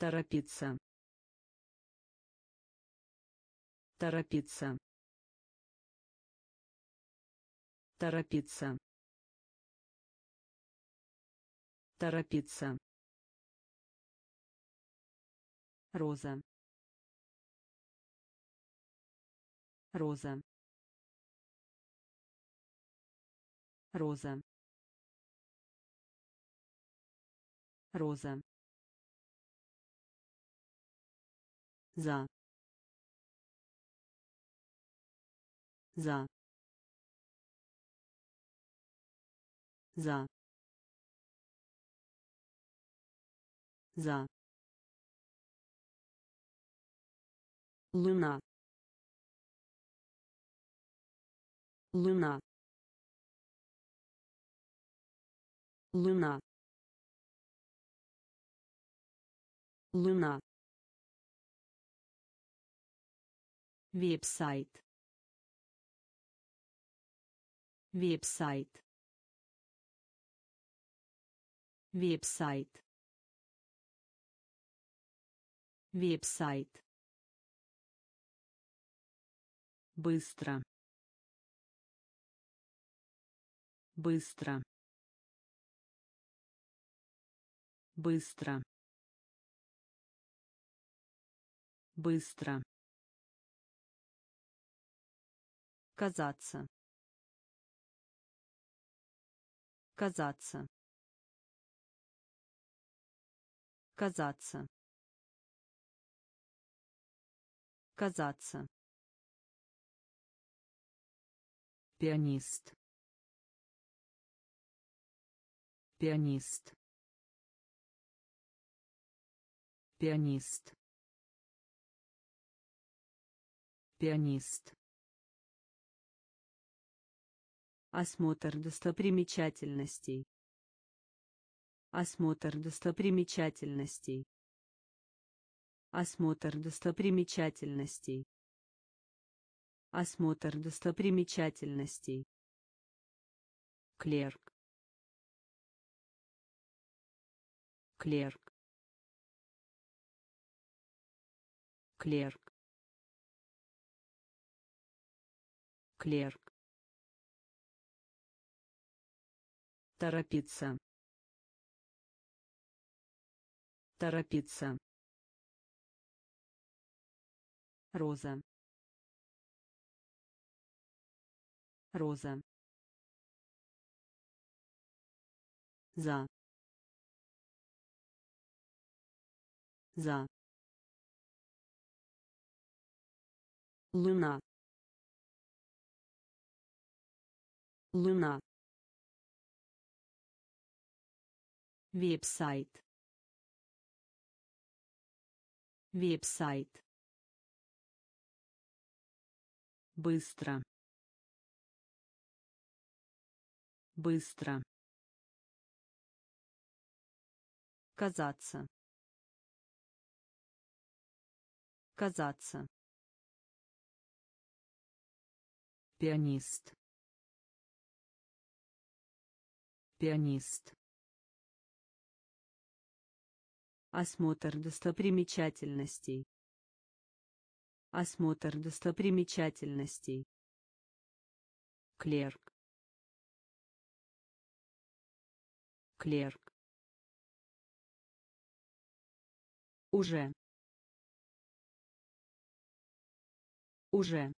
торопиться. Торопиться. Торопиться. Торопиться. Роза. Роза. Роза. Роза за. За. За. За. Луна. Луна. Луна. Луна веб-сайт. Веб-сайт. Веб-сайт. Веб-сайт. Быстро. Быстро. Быстро. Быстро казаться. Казаться. Казаться. Казаться. Пианист. Пианист. Пианист. Пианист осмотр достопримечательностей. Осмотр достопримечательностей. Осмотр достопримечательностей. Осмотр достопримечательностей. Клерк. Клерк. Клерк. Клерк торопиться. Торопиться. Роза. Роза. За. За. Луна. Луна веб-сайт. Веб-сайт. Быстро. Быстро. Казаться. Казаться. Пианист. Пианист осмотр достопримечательностей. Осмотр достопримечательностей. Клерк. Клерк. Уже. Уже.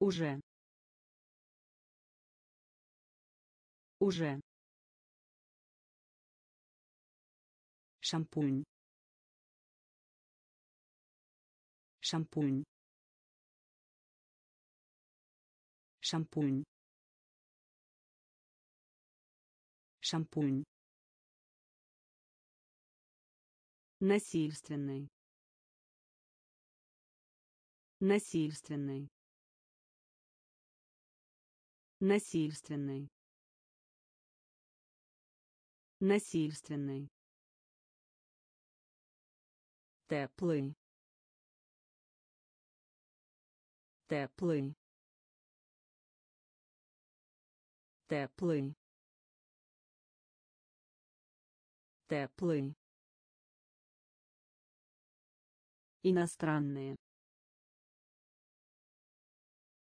Уже. Уже шампунь. Шампунь. Шампунь. Шампунь. Насильственный. Насильственный. Насильственный. Насильственный теплый теплый теплый Теплый. Иностранные.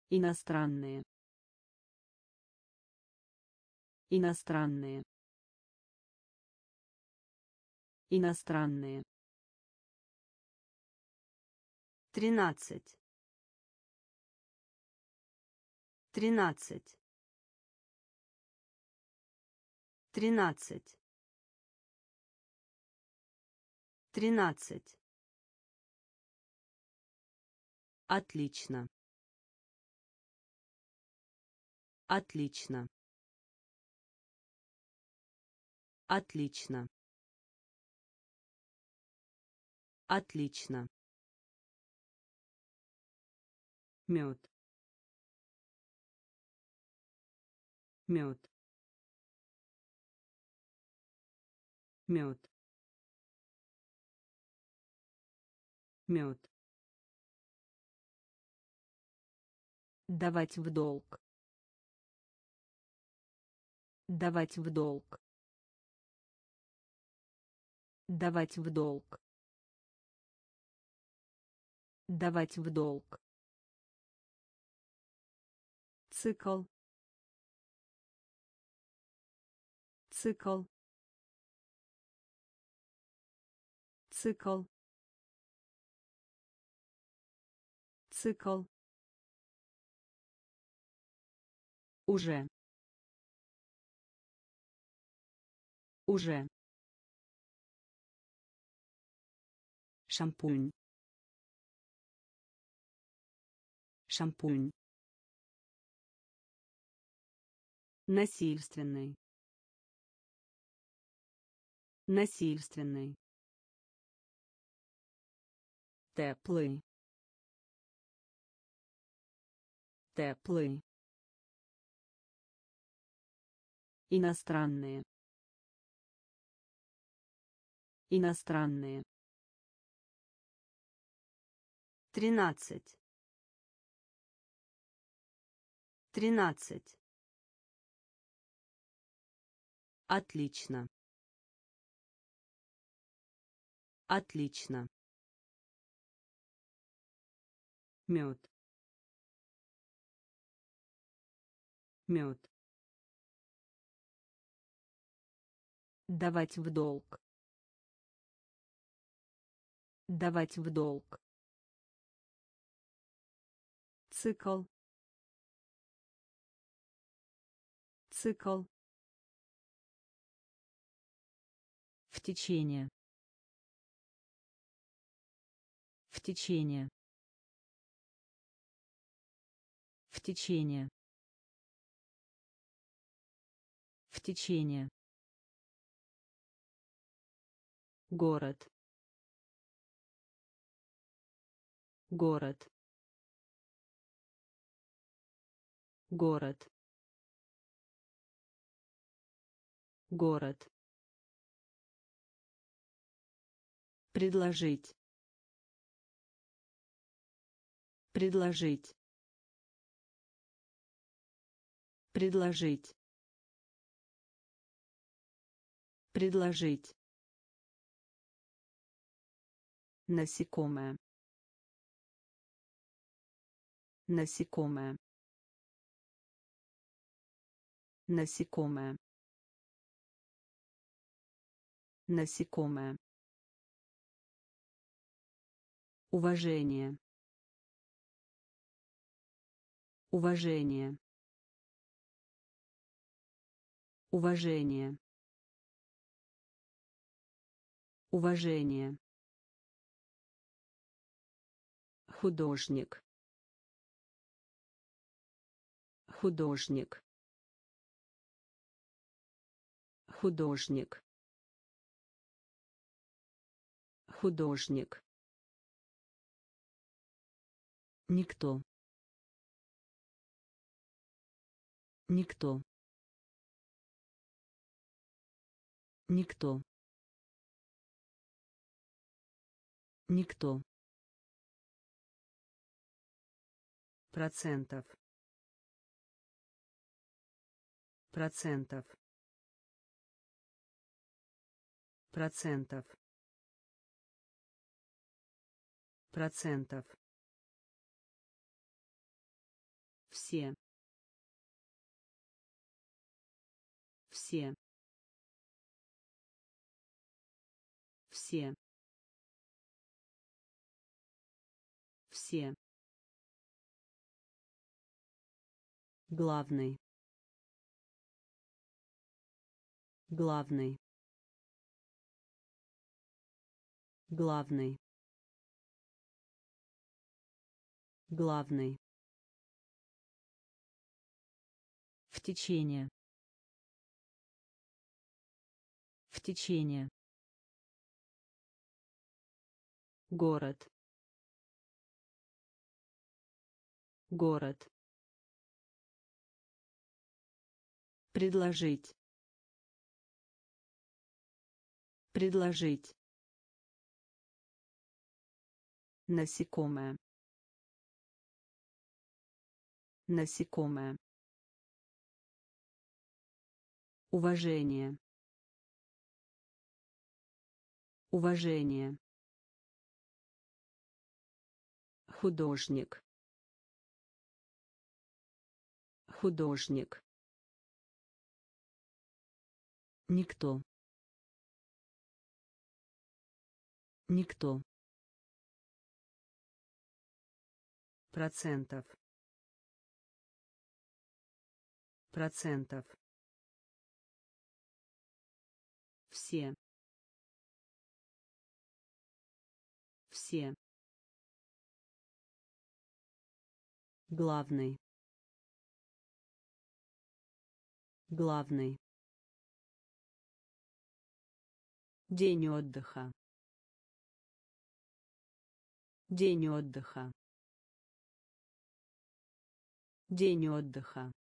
Иностранные. Иностранные. Иностранные. Тринадцать. Тринадцать. Тринадцать. Тринадцать. Отлично. Отлично. Отлично. Отлично. Мед. Мед. Мед. Мед. Давать в долг. Давать в долг. Давать в долг. Давать в долг. Цикл. Цикл. Цикл. Цикл. Уже. Уже. Шампунь. Шампунь. Насильственный. Насильственный. Теплый. Теплый. Иностранные. Иностранные. Тринадцать. Тринадцать. Отлично. Отлично. Мед. Мед. Давать в долг. Давать в долг. Цикл. Цикл. В течение. В течение. В течение. В течение. Город. Город. Город. Город. Предложить. Предложить. Предложить. Предложить. Насекомое. Насекомое. Насекомое. Насекомое. Уважение. Уважение. Уважение. Уважение. Художник. Художник. Художник. Художник. Никто. Никто. Никто. Никто. Процентов. Процентов. процентов процентов все. Все. Все. Все. Главный. Главный. Главный. Главный в течение. В течение. Город. Город. Предложить. Предложить. Насекомое. Насекомое уважение. Уважение. Художник. Художник. Никто. Никто. Процентов. Процентов все. Все. Главный. Главный. День отдыха. День отдыха. День отдыха.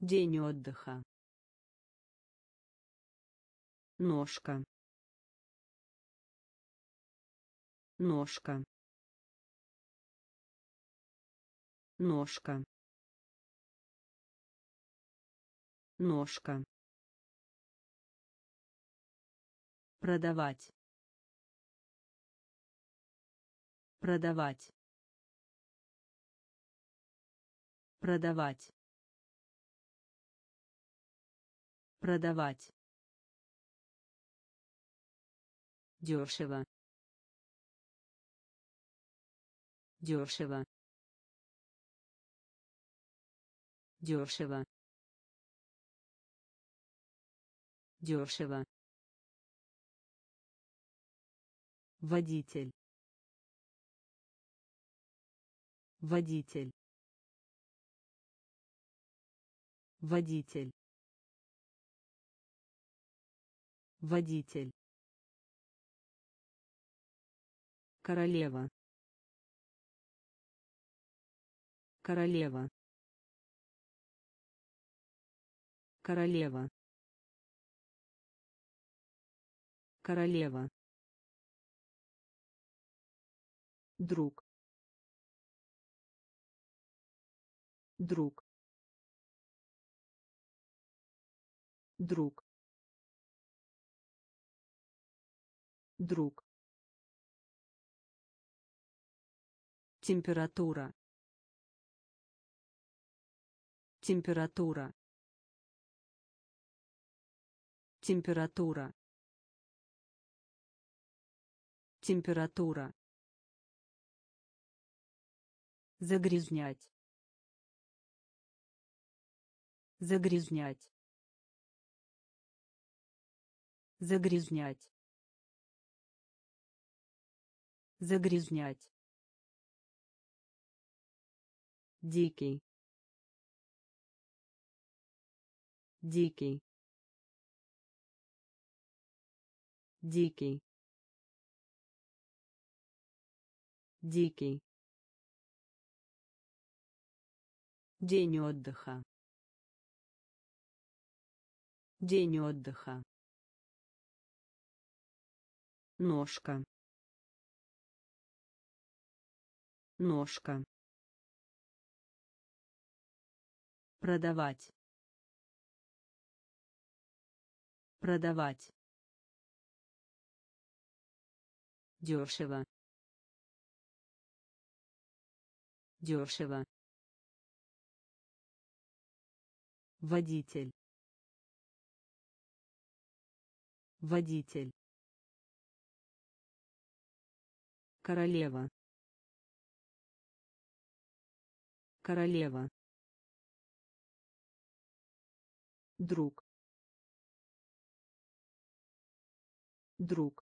День отдыха ножка ножка ножка ножка. Продавать продавать продавать продавать дешево. Дешево. Дешево. Дешево. Водитель. Водитель. Водитель. Водитель королева. Королева. Королева. Королева. Друг. Друг. Друг. Друг температура. Температура. Температура. Температура. Загрязнять. Загрязнять. Загрязнять. Загрязнять дикий. Дикий. Дикий. Дикий. День отдыха. День отдыха. Ножка. Ножка продавать. Продавать. Дешево дешево водитель. Водитель. Королева. Королева друг. Друг.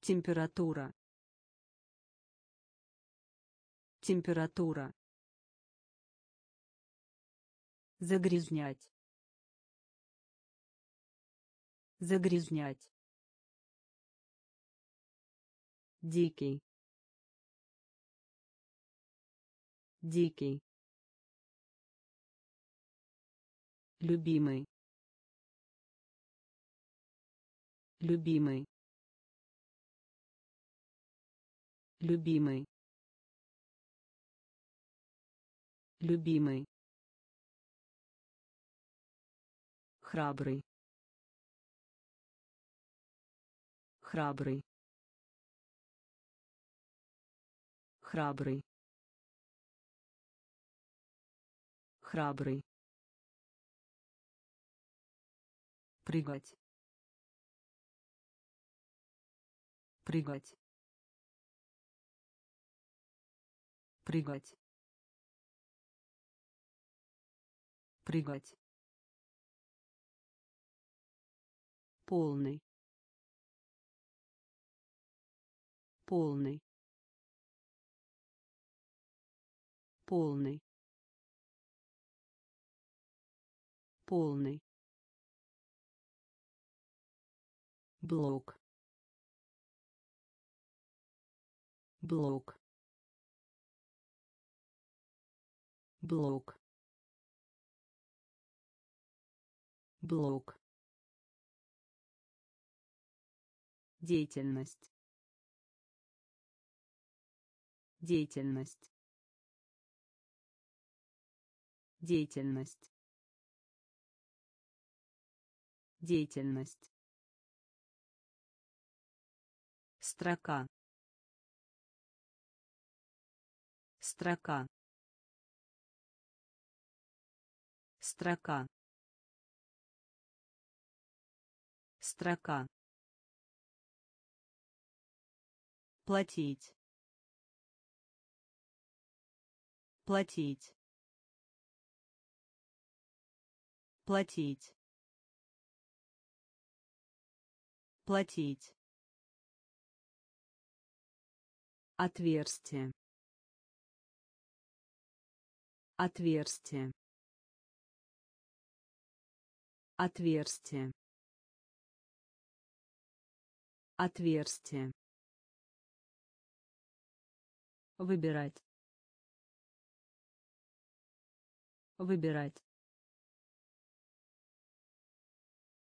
Температура. Температура. Загрязнять. Загрязнять. Дикий. Дикий любимый. Любимый. Любимый. Любимый. Храбрый. Храбрый. Храбрый. Храбрый прыгать. Прыгать. Прыгать. Прыгать. Полный. Полный. Полный. Полный блок. Блок. Блок. Блок. Деятельность. Деятельность. Деятельность. Деятельность строка. Строка. Строка. Строка. Платить. Платить. Платить. Платить отверстие. Отверстие. Отверстие. Отверстие. Выбирать. Выбирать.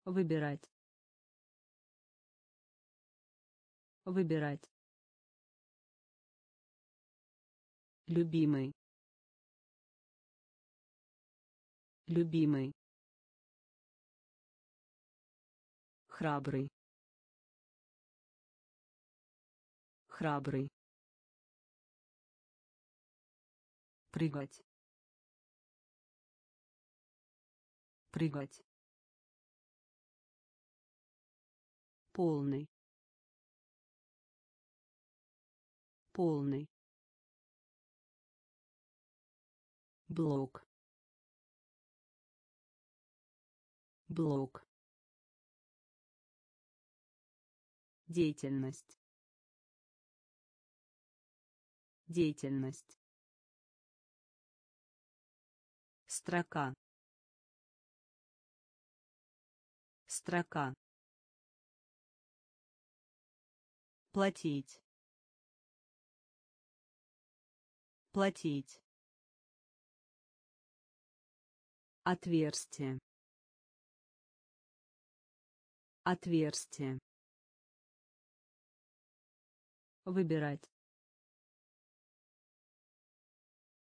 Выбирать. Выбирать любимый. Любимый. Храбрый. Храбрый. Прыгать. Прыгать. Полный. Полный блок. Блок. Деятельность. Деятельность. Строка. Строка. Платить. Платить отверстие. Отверстие. Выбирать.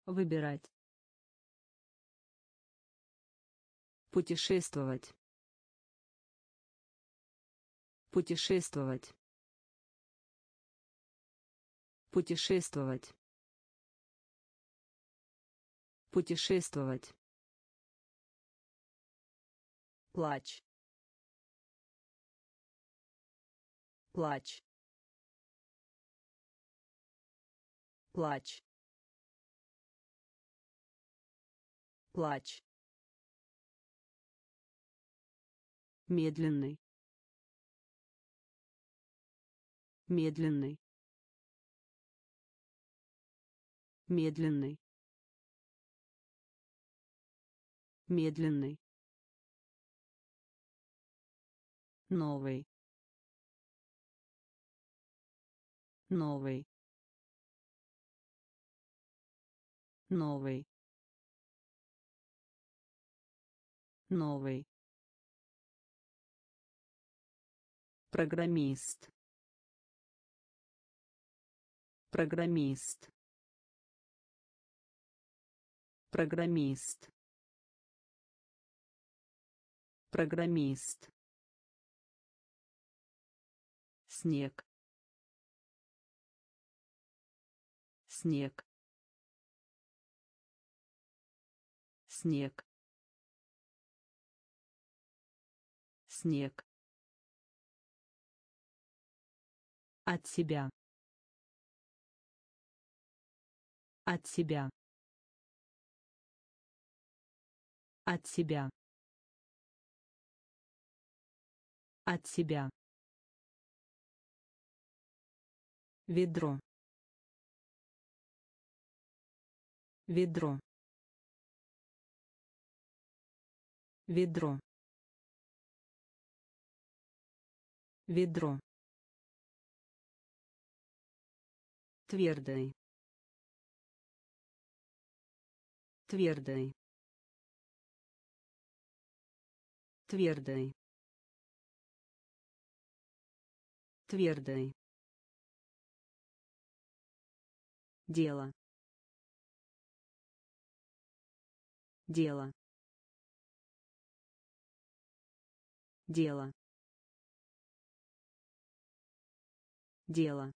Выбирать. Путешествовать. Путешествовать. Путешествовать. Путешествовать плач. Плач. Плач. Плач. Медленный. Медленный. Медленный. Медленный новый. Новый. Новый. Новый. Программист. Программист. Программист. Программист снег. Снег. Снег. Снег. От себя. От себя. От себя. От себя ведро. Ведро. Ведро. Ведро. Твердый твердый твердый твердый дело. Дело. Дело. Дело.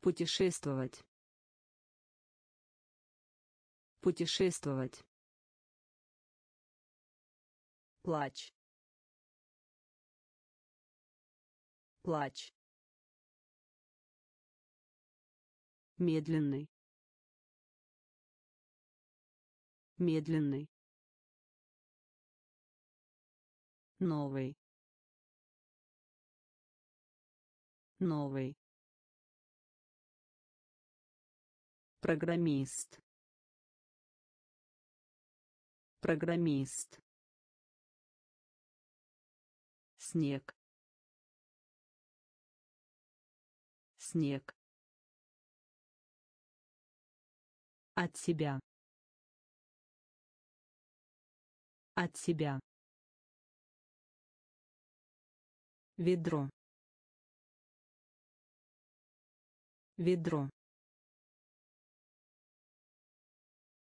Путешествовать. Путешествовать. Плач. Плач медленный. Медленный. Новый. Новый. Программист. Программист. Снег. Снег от себя. От себя. Ведро. Ведро.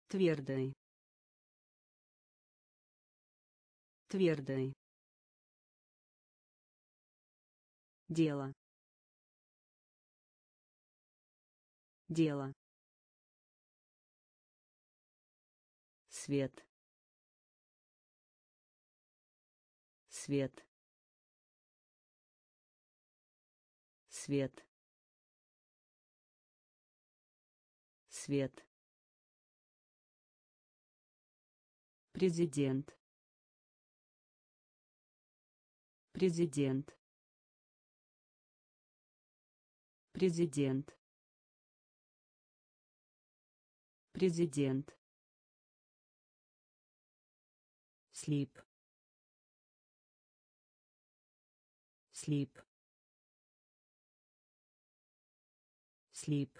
Твердый твердый дело. Дело свет. Свет. Свет. Свет. Президент. Президент. Президент. Президент слип слип слип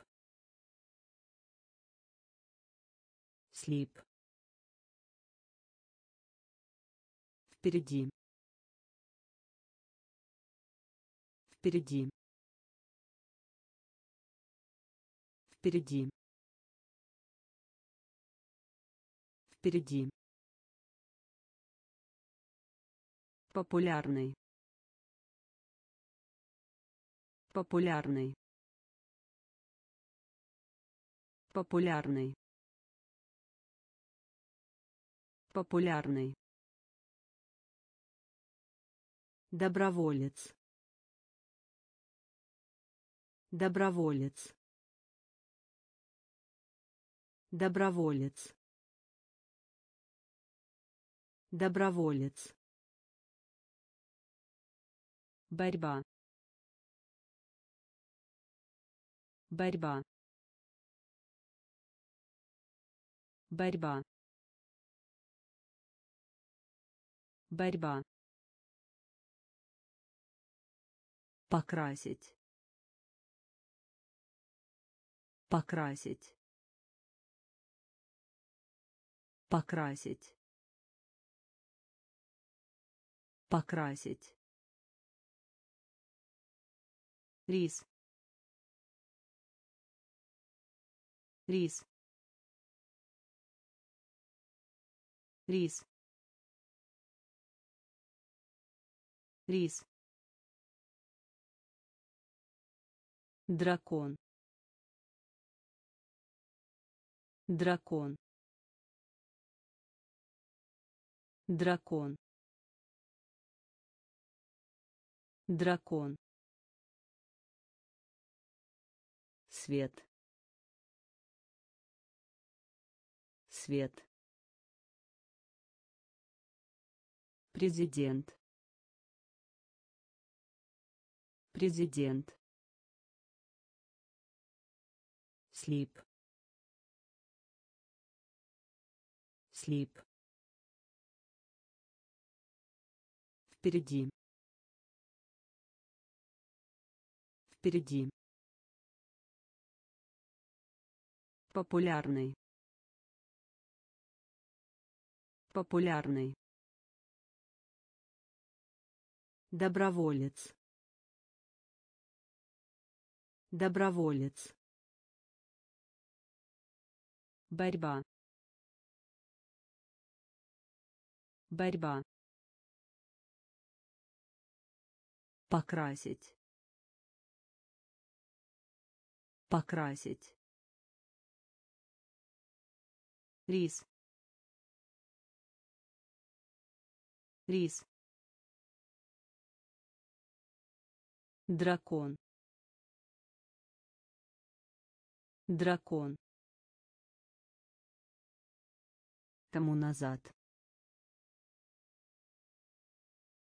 слип впереди. Впереди. Впереди. Впереди. Популярный. Популярный. Популярный. Популярный. Доброволец. Доброволец. Доброволец. Доброволец. Борьба. Борьба. Борьба. Борьба. Покрасить. Покрасить. Покрасить. Покрасить. Рис. Рис. Рис. Рис. Дракон. Дракон. Дракон. Дракон. Свет. Свет. Президент. Президент. слип слип впереди впереди популярный. Популярный. Доброволец. Доброволец. Борьба. Борьба. Покрасить. Покрасить рис. Рис. Дракон. Дракон. Тому назад.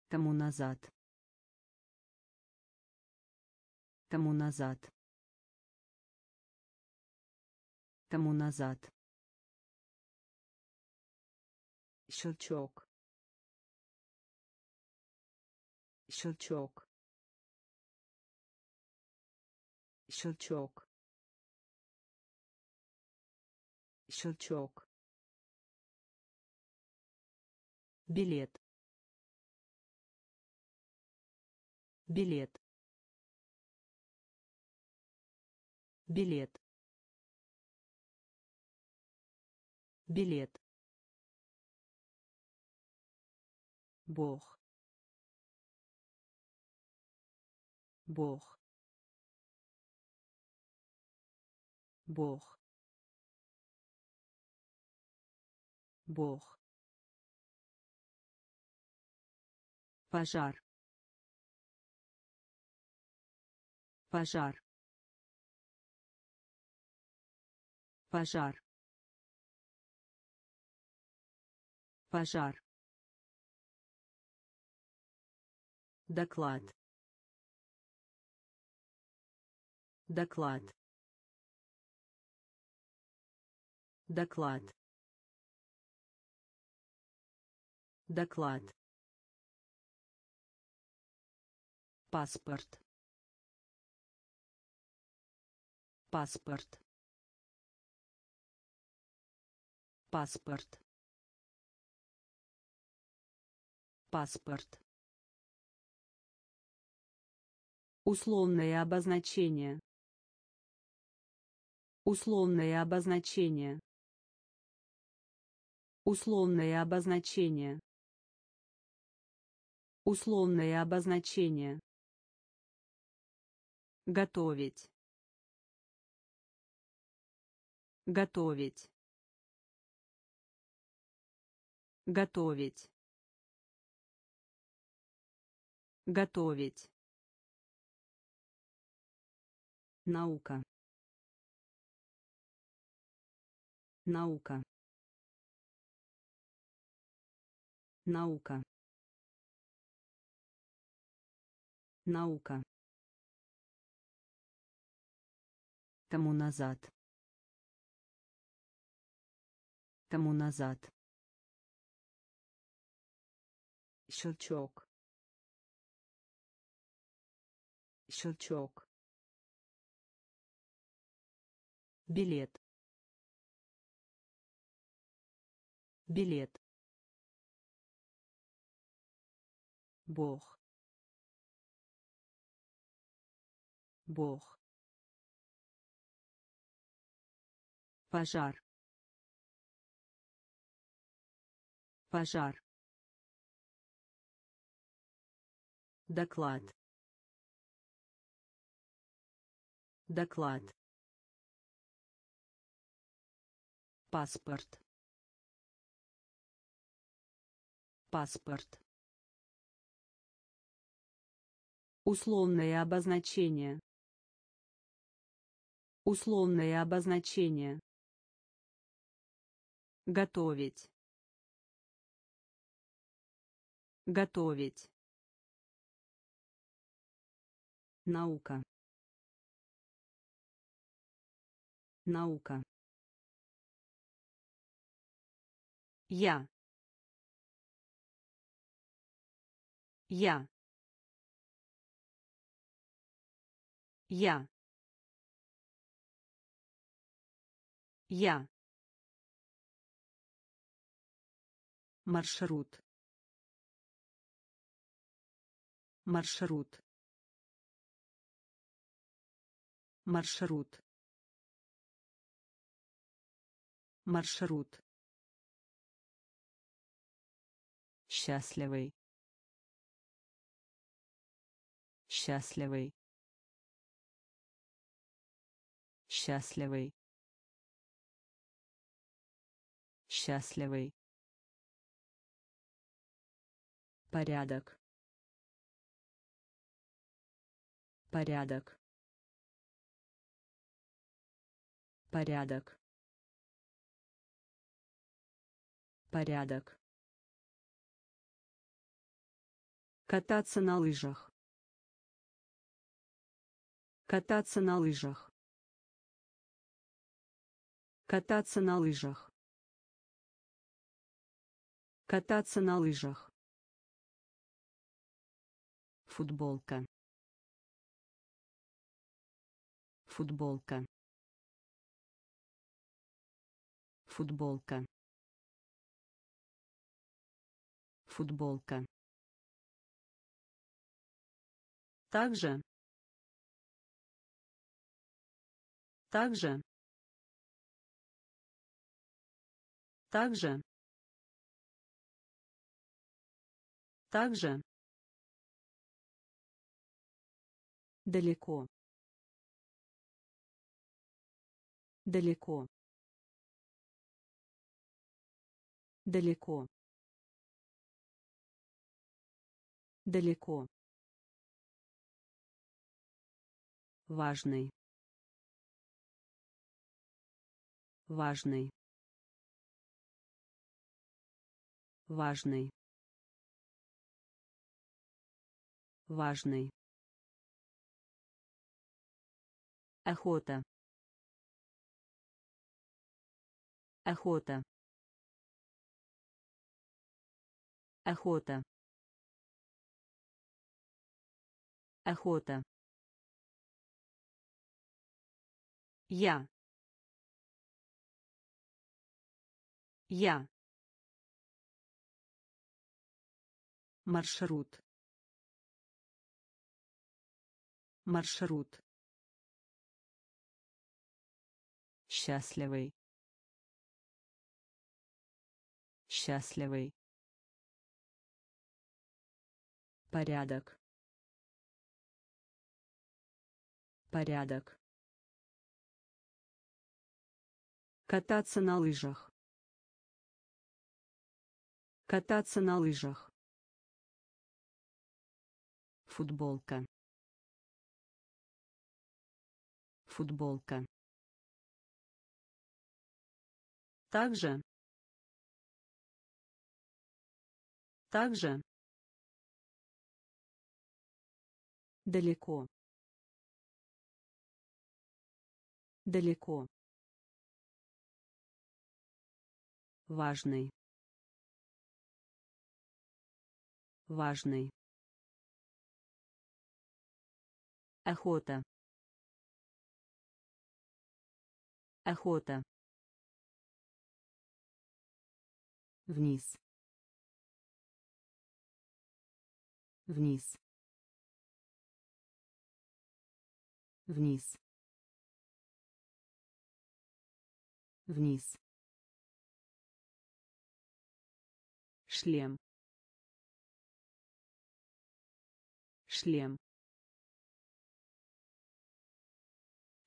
Тому назад. Тому назад. Тому назад щелчок. Щелчок. Щелчок. Щелчок. Билет. Билет. Билет. Билет Бог. Бог. Бог. Бог. Пожар. Пожар. Пожар. Пожар доклад. Доклад. Доклад. Доклад. Паспорт. Паспорт. Паспорт. Паспорт условное обозначение условное обозначение Условное обозначение. Условное обозначение. Готовить. Готовить. Готовить. Готовить. Наука. Наука. Наука. Наука. Тому назад. Тому назад. Щелчок. Щелчок. Билет. Билет. Бог. Бог. Пожар. Пожар. Доклад. Доклад. Паспорт. Паспорт. Условное обозначение. Условное обозначение. Готовить. Готовить. Наука. Наука. Я. Я. Я. Я. Маршрут. Маршрут. Маршрут. Маршрут. Счастливый. Счастливый. Счастливый. Счастливый. Порядок. Порядок. Порядок. Порядок. Кататься на лыжах. Кататься на лыжах. Кататься на лыжах. Кататься на лыжах. Футболка. Футболка. Футболка. Футболка. Также. Также. Также. Также. Далеко. Далеко. Далеко. Далеко. Важный. Важный. Важный. Важный. Охота. Охота. Охота. Охота. Я. Я. Маршрут. Маршрут. Счастливый. счастливый порядок порядок кататься на лыжах. Кататься на лыжах. Футболка. Футболка. Также. Также. Далеко. Далеко важный. Важный. Охота. Охота. Вниз. Вниз. Вниз. Вниз шлем. Шлем.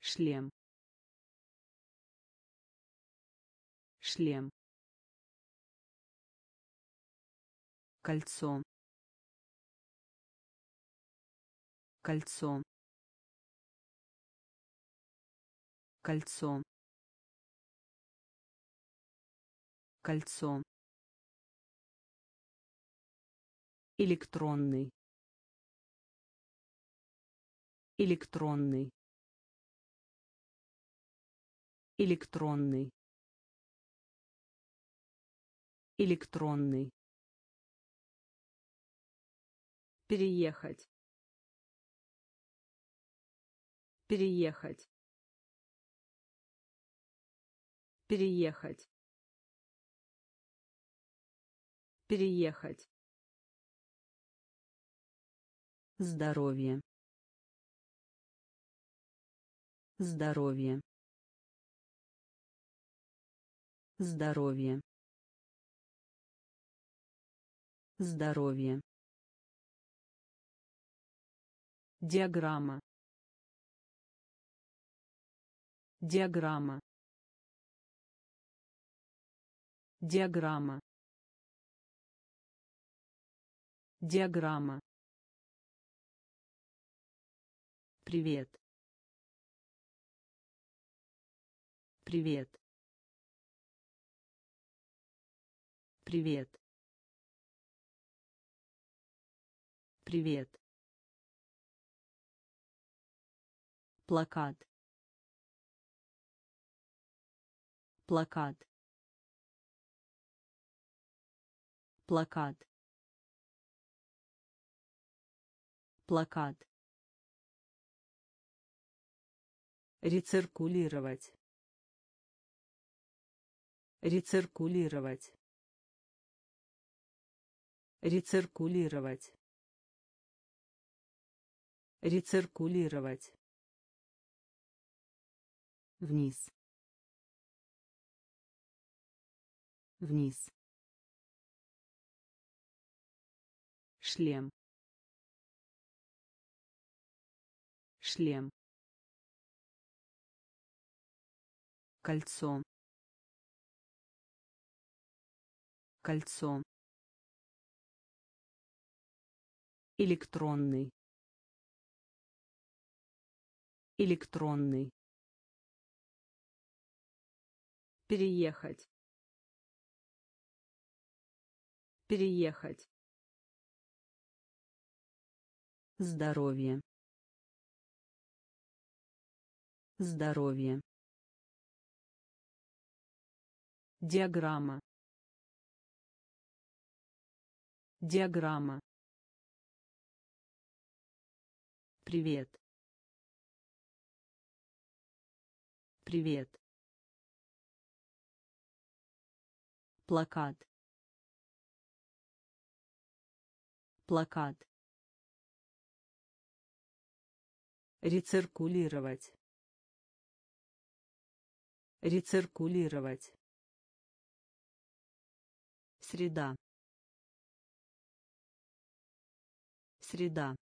Шлем. Шлем. Кольцо. Кольцо. Кольцо. Кольцо электронный. Электронный. Электронный. Электронный. Переехать. Переехать. Переехать. Переехать здоровье. Здоровье. Здоровье. Здоровье. Диаграмма. Диаграмма. Диаграмма. Диаграмма привет. Привет. Привет. Привет. Плакат. Плакат. Плакат. Плакат рециркулировать. Рециркулировать. Рециркулировать. Рециркулировать. Вниз. Вниз. Шлем. Шлем кольцо. Кольцо. Электронный. Электронный. Переехать. Переехать. Здоровье. Здоровье диаграмма. Диаграмма. Привет. Привет. Плакат. Плакат. Рециркулировать. Рециркулировать Среда. Среда.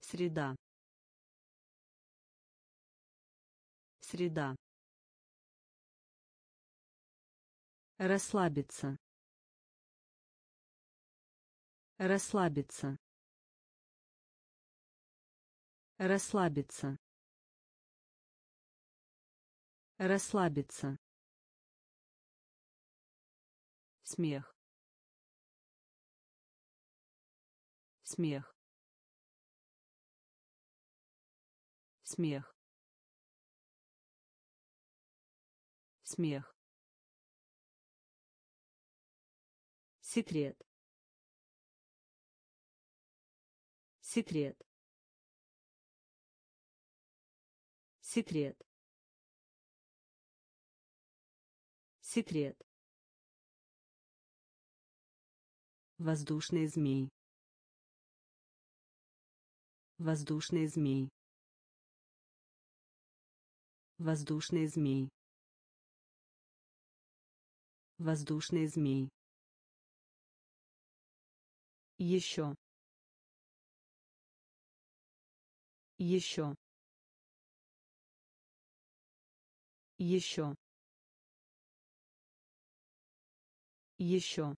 Среда. Среда. Расслабиться. Расслабиться. Расслабиться. Расслабиться. Смех. Смех. Смех. Смех. Секрет. Секрет. Секрет. Секрет. Воздушный змей. Воздушный змей. Воздушный змей. Воздушный змей. Еще. Еще. Еще. Еще.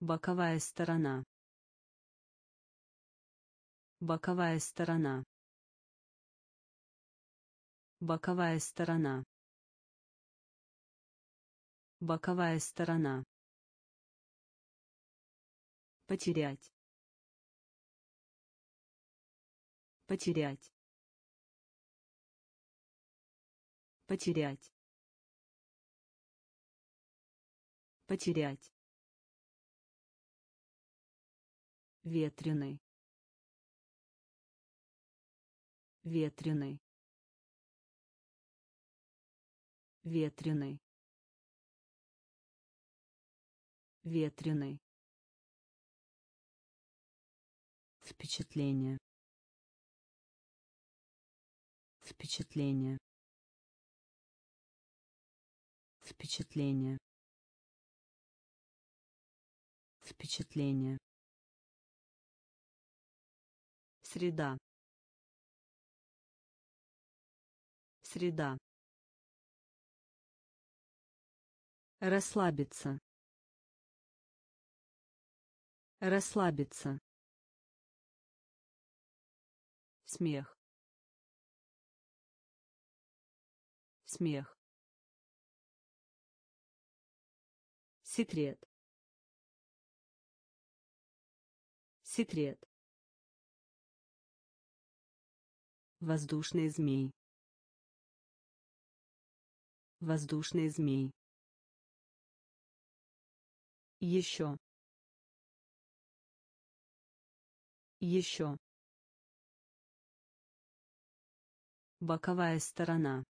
Боковая сторона. Боковая сторона. Боковая сторона. Боковая сторона. Потерять. Потерять. Потерять. Потерять. Ветреный. Ветреный. Ветреный. Ветреный. Впечатление. Впечатление. Впечатление. Впечатление. Среда. Среда. Расслабиться. Расслабиться. Смех. Смех. Секрет. Секрет. Воздушный змей. Воздушный змей. Еще. Еще. Боковая сторона.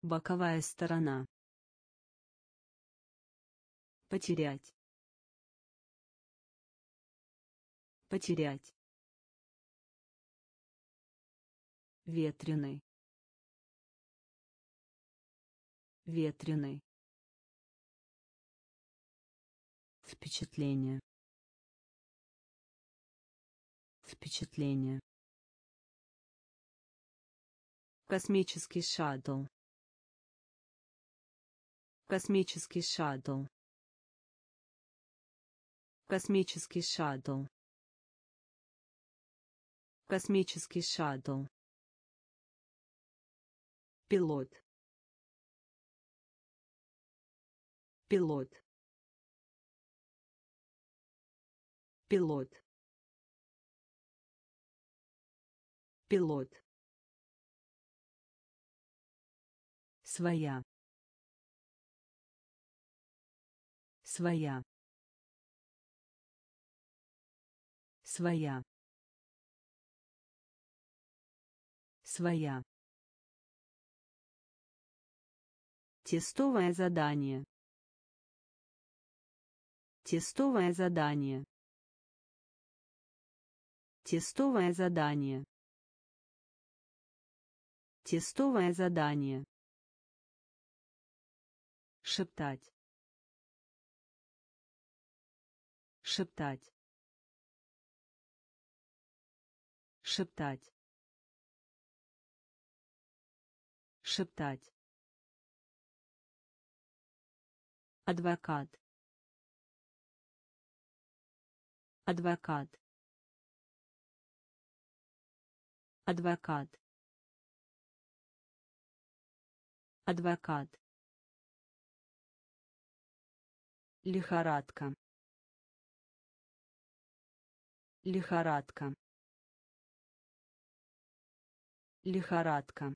Боковая сторона. Потерять. Потерять. Ветреный. Ветреный. Впечатление. Впечатление. Космический шаттл. Космический шаттл. Космический шаттл. Космический шаттл. Пилот. Пилот. Пилот. Пилот. Своя. Своя. Своя. Своя. Тестовое задание. Тестовое задание. Тестовое задание. Тестовое задание. Шептать. Шептать. Шептать. Шептать. Адвокат. Адвокат. Адвокат. Адвокат. Лихорадка. Лихорадка. Лихорадка.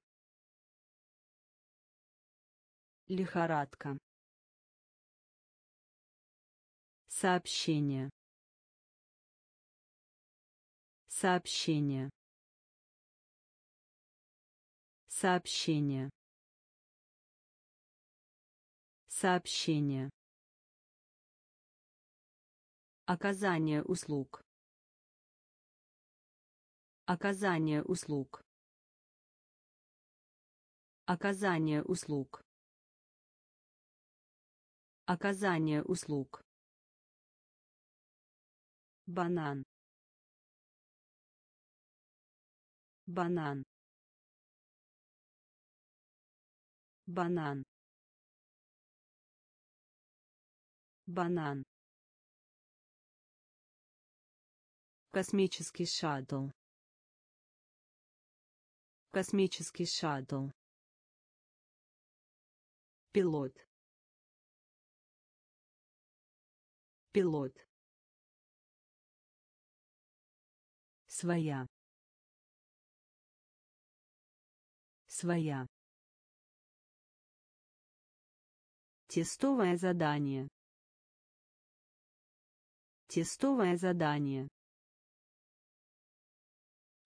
Лихорадка. Сообщение. Сообщение. Сообщение. Сообщение. Оказание услуг. Оказание услуг. Оказание услуг. Оказание услуг. Банан. Банан. Банан. Банан. Космический шаттл. Космический шаттл. Пилот. Пилот. Своя. Своя. Тестовое задание. Тестовое задание.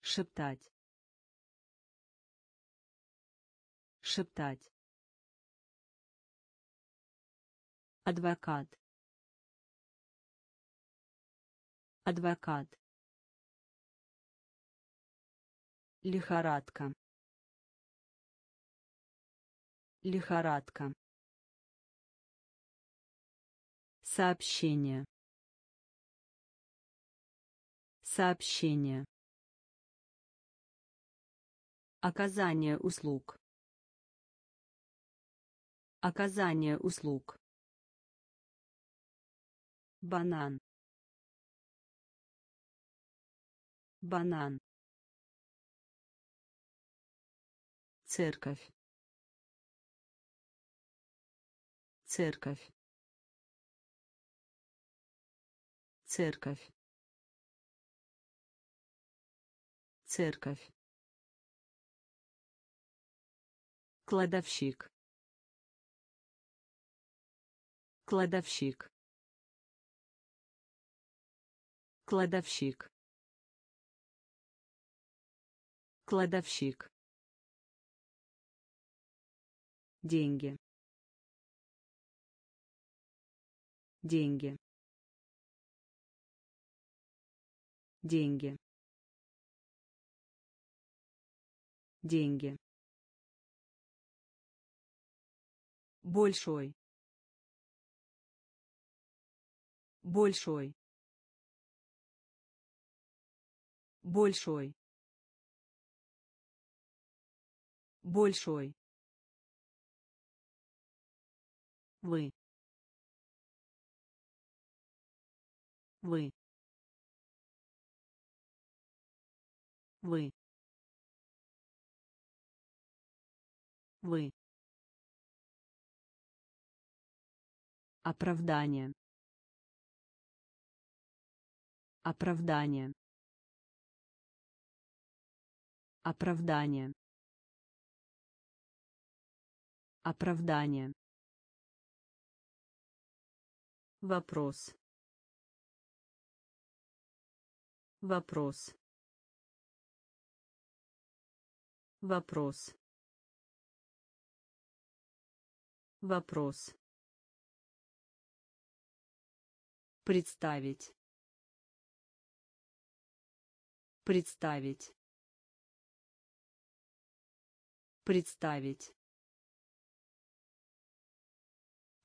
Шептать. Шептать. Адвокат. Адвокат. Лихорадка. Лихорадка. Сообщение. Сообщение. Оказание услуг. Оказание услуг. Банан. Банан. Церковь. Церковь. Церковь. Церковь. Кладовщик. Кладовщик. Кладовщик. Кладовщик. Деньги. Деньги. Деньги. Деньги. Большой. Большой. Большой. Большой. Вы. Вы. Вы. Вы. Оправдание. Оправдание. Оправдание. Оправдание. Вопрос. Вопрос. Вопрос. Вопрос. Представить. Представить. Представить.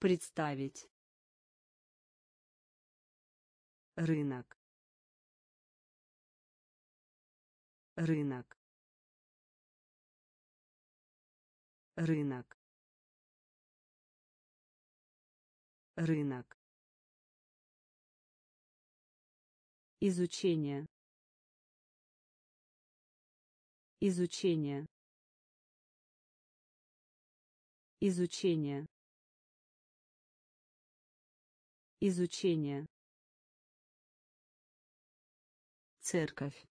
Представить. Рынок. Рынок. Рынок. Рынок. Изучение. Изучение. Изучение. Изучение. Церковь.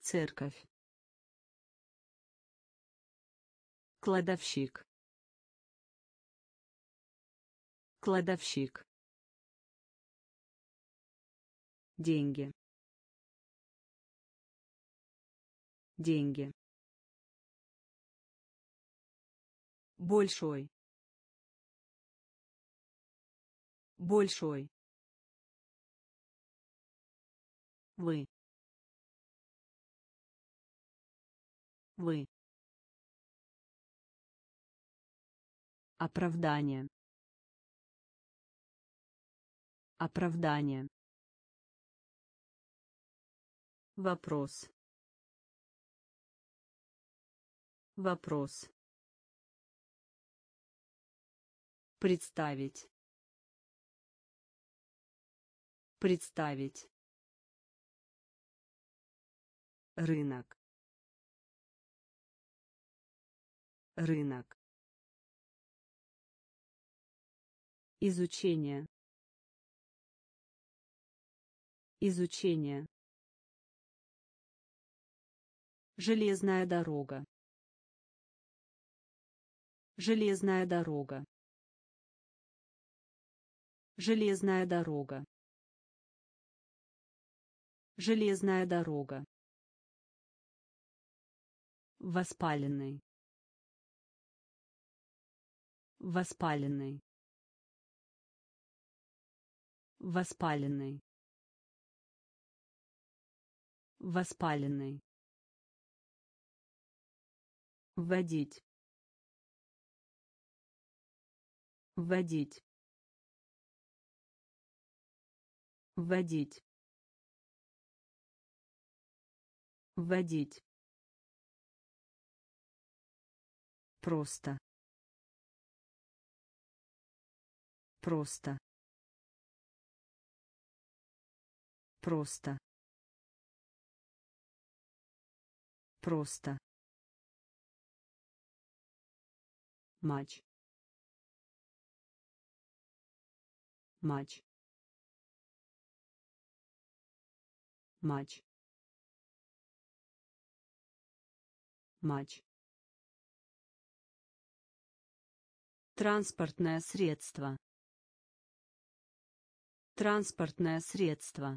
Церковь. Кладовщик. Кладовщик. Деньги. Деньги. Большой. Большой. Вы. Вы. Оправдание. Оправдание. Вопрос. Вопрос. Представить. Представить. Рынок. Рынок. Изучение. Изучение. Железная дорога. Железная дорога. Железная дорога. Железная дорога. Воспаленный. Воспаленный. Воспаленный. Воспаленный. Вводить. Вводить. Вводить. Вводить. Просто. Просто. Просто. Просто. матч матч матч матч транспортное средство транспортное средство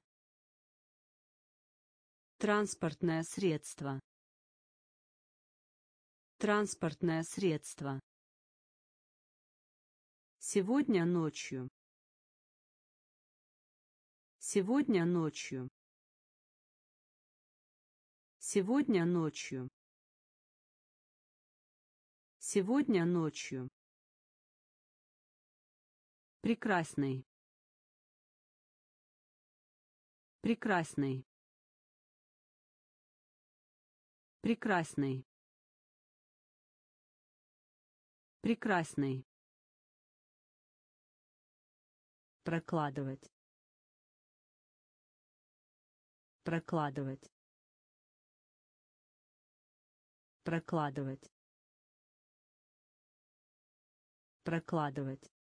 транспортное средство транспортное средство Сегодня ночью. Сегодня ночью. Сегодня ночью. Сегодня ночью. Прекрасный. Прекрасный. Прекрасный. Прекрасный. прокладывать прокладывать прокладывать прокладывать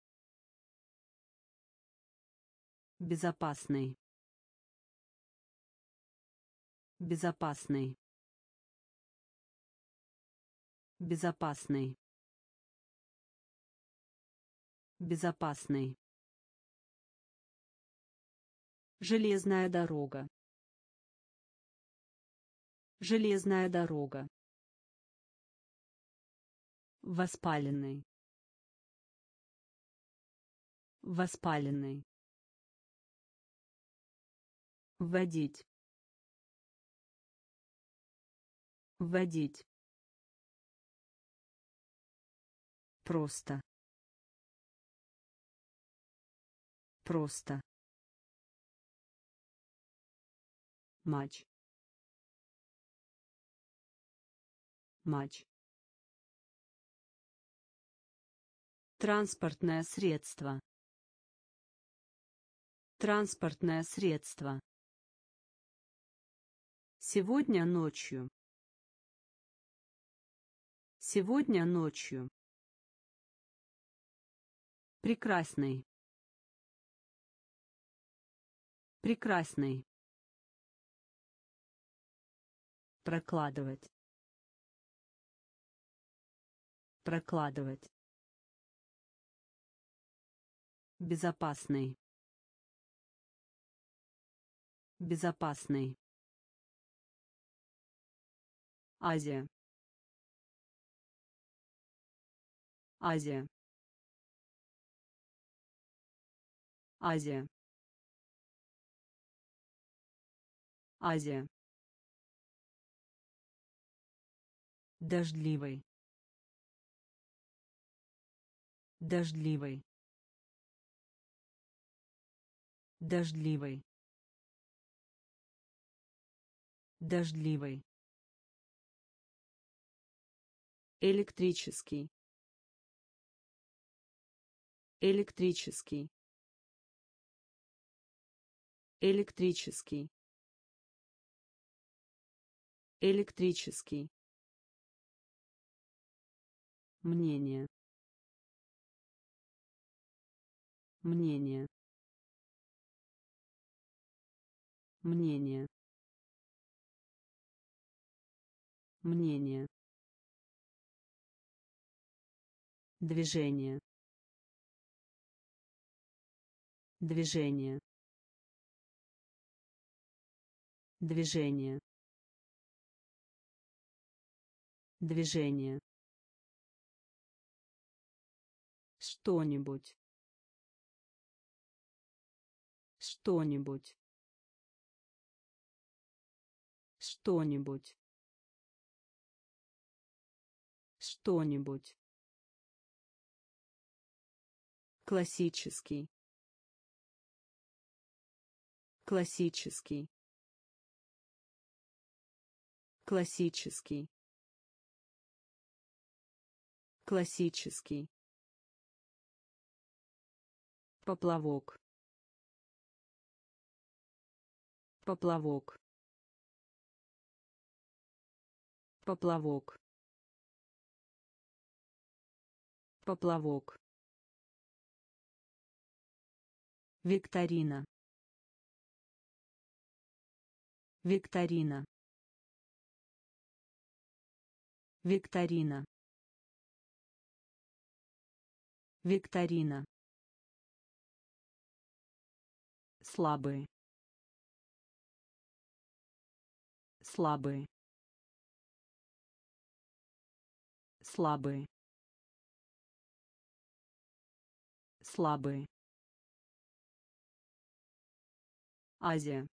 безопасный безопасный безопасный безопасный Железная дорога. Железная дорога. Воспаленный. Воспаленный. Вводить. вводить просто просто матч матч транспортное средство транспортное средство сегодня ночью. Сегодня ночью. Прекрасный. Прекрасный. Прокладывать. Прокладывать. Безопасный. Безопасный Азия Азия Азия Азия Дождливый. Дождливый. Дождливый. Дождливый. Электрический. Электрический. Электрический. Электрический. Мнение. Мнение. Мнение. Мнение. Движение. Движение. Движение. Движение. Что-нибудь. Что-нибудь. Что-нибудь. Что-нибудь. Классический. Классический. Классический. Классический. Поплавок. Поплавок. Поплавок. Поплавок. Викторина. Викторина. Викторина. Викторина. слабый слабый слабый слабый Азия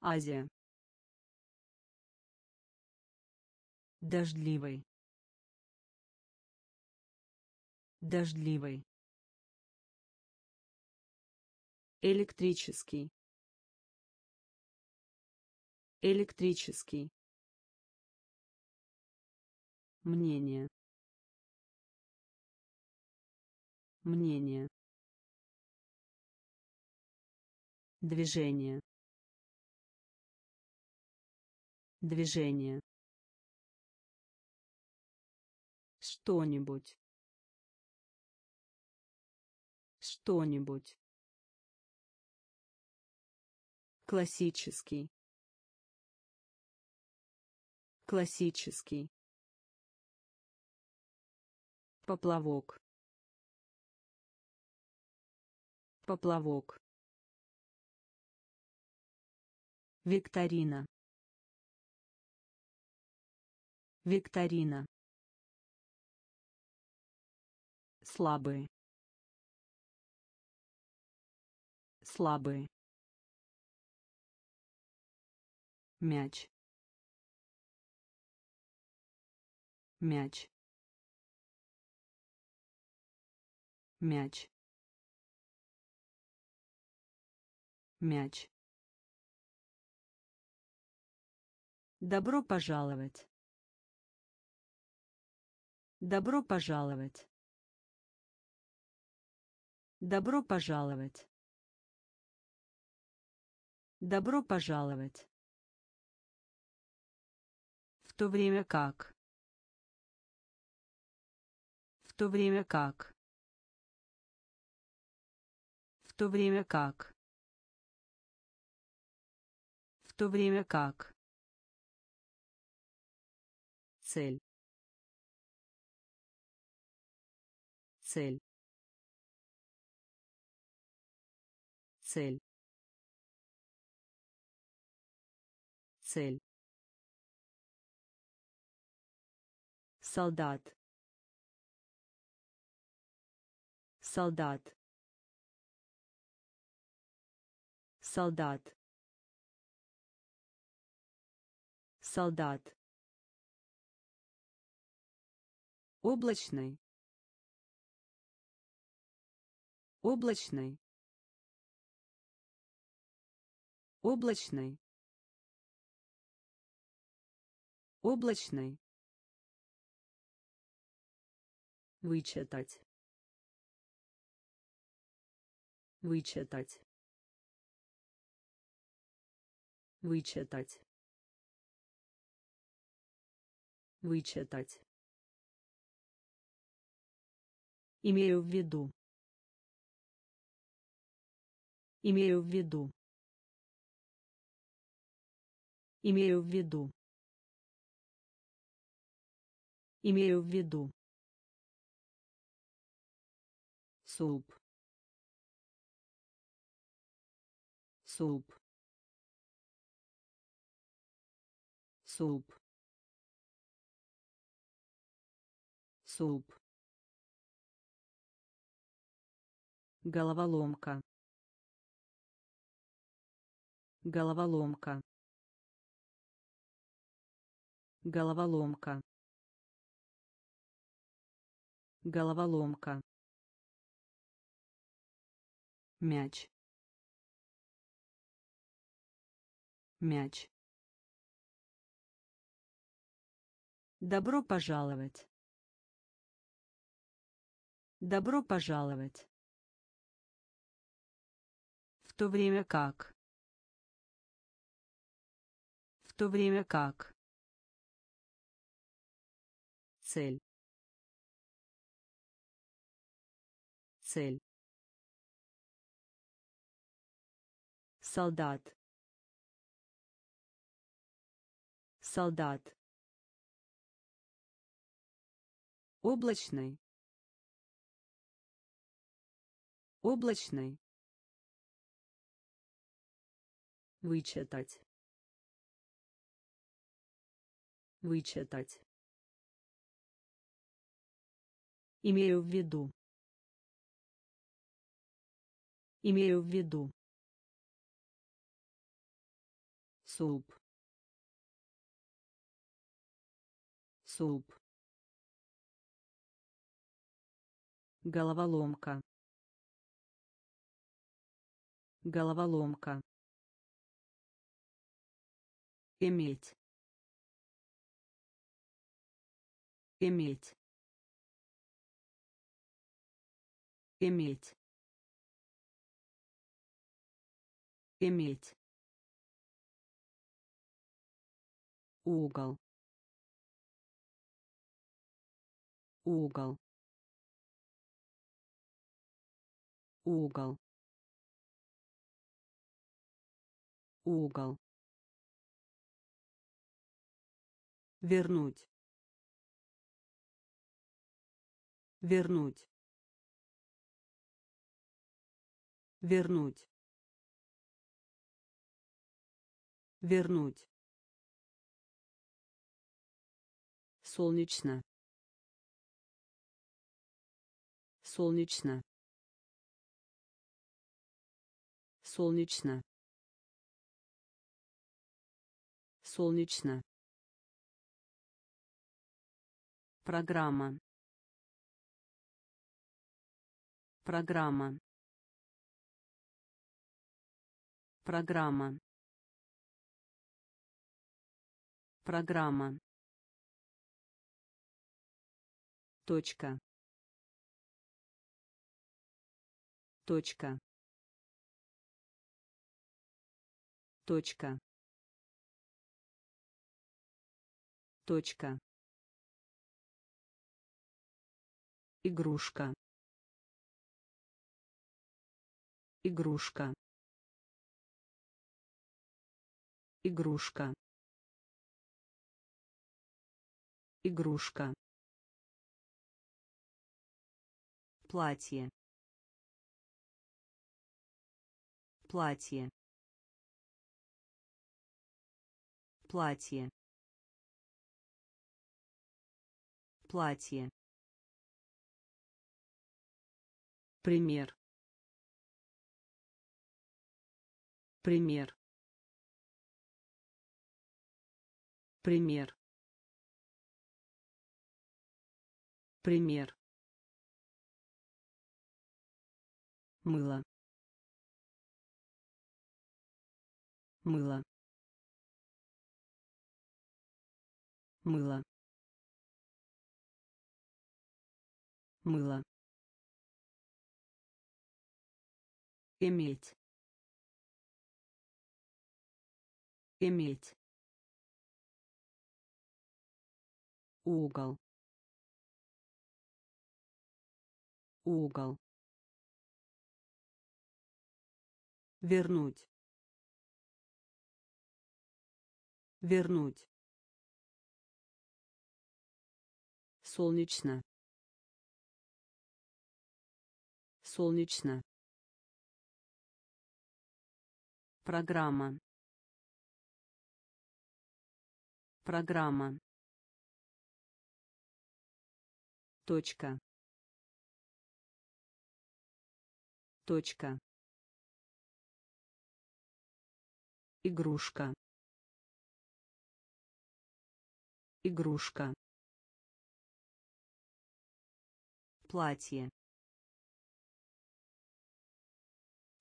Азия Дождливый. Дождливый. Электрический. Электрический. Мнение. Мнение. Движение. Движение. Что-нибудь. Что-нибудь. Классический. Классический. Поплавок. Поплавок. Викторина. Викторина. Слабый. Слабый. мяч мяч мяч мяч Добро пожаловать. Добро пожаловать. Добро пожаловать. Добро пожаловать. В то время как. В то время как. В то время как. В то время как. Цель. Цель. Цель. Цель. Солдат. Солдат. Солдат. Солдат. Облачный. Облачный. Облачный. Облачный. Вычитать. Вычитать. Вычитать. Вычитать. Имею в виду. Имею в виду. Имею в виду. Имею в виду. суп суп суп суп головоломка. Головоломка. Головоломка. Головоломка. Мяч. Мяч. Добро пожаловать. Добро пожаловать то время как? В то время как? Цель. Цель. Солдат. Солдат. Облачный. Облачный вычитать. Вычитать. Имею в виду. Имею в виду. Суп. Суп. Головоломка. Головоломка иметь. Иметь. Иметь. Иметь. Угол. Угол. Угол. Угол вернуть. Вернуть. Вернуть. Вернуть. Солнечно. Солнечно. Солнечно. Солнечно программа. Программа. Программа. Программа. Точка. Точка. Точка. Точка игрушка. Игрушка. Игрушка. Игрушка. Платье. Платье. Платье. Платье пример. Пример. Пример. Пример. Мыло. Мыло. Мыло. Мыло иметь. Иметь. Угол. Угол. Вернуть. Вернуть. Солнечно. Солнечно программа. Программа. Точка. Точка. Игрушка. Игрушка. Платье.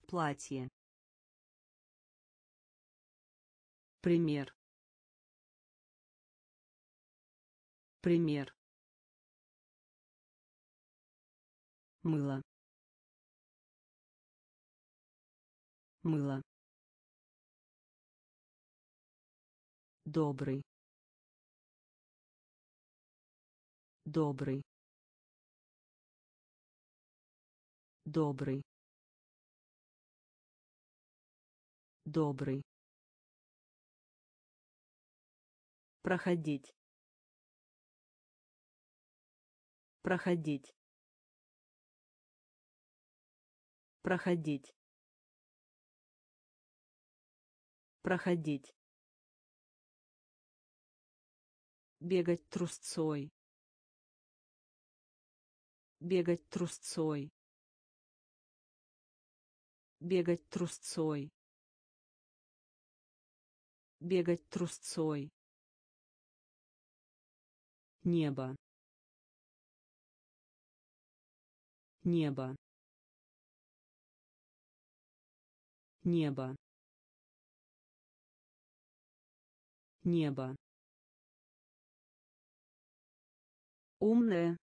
Платье пример. Пример. Мыло. Мыло. Добрый. Добрый. Добрый. Добрый проходить. Проходить. Проходить. Проходить. Бегать трусцой. Бегать трусцой. Бегать трусцой. Бегать трусцой небо. Небо. Небо. Небо. Умная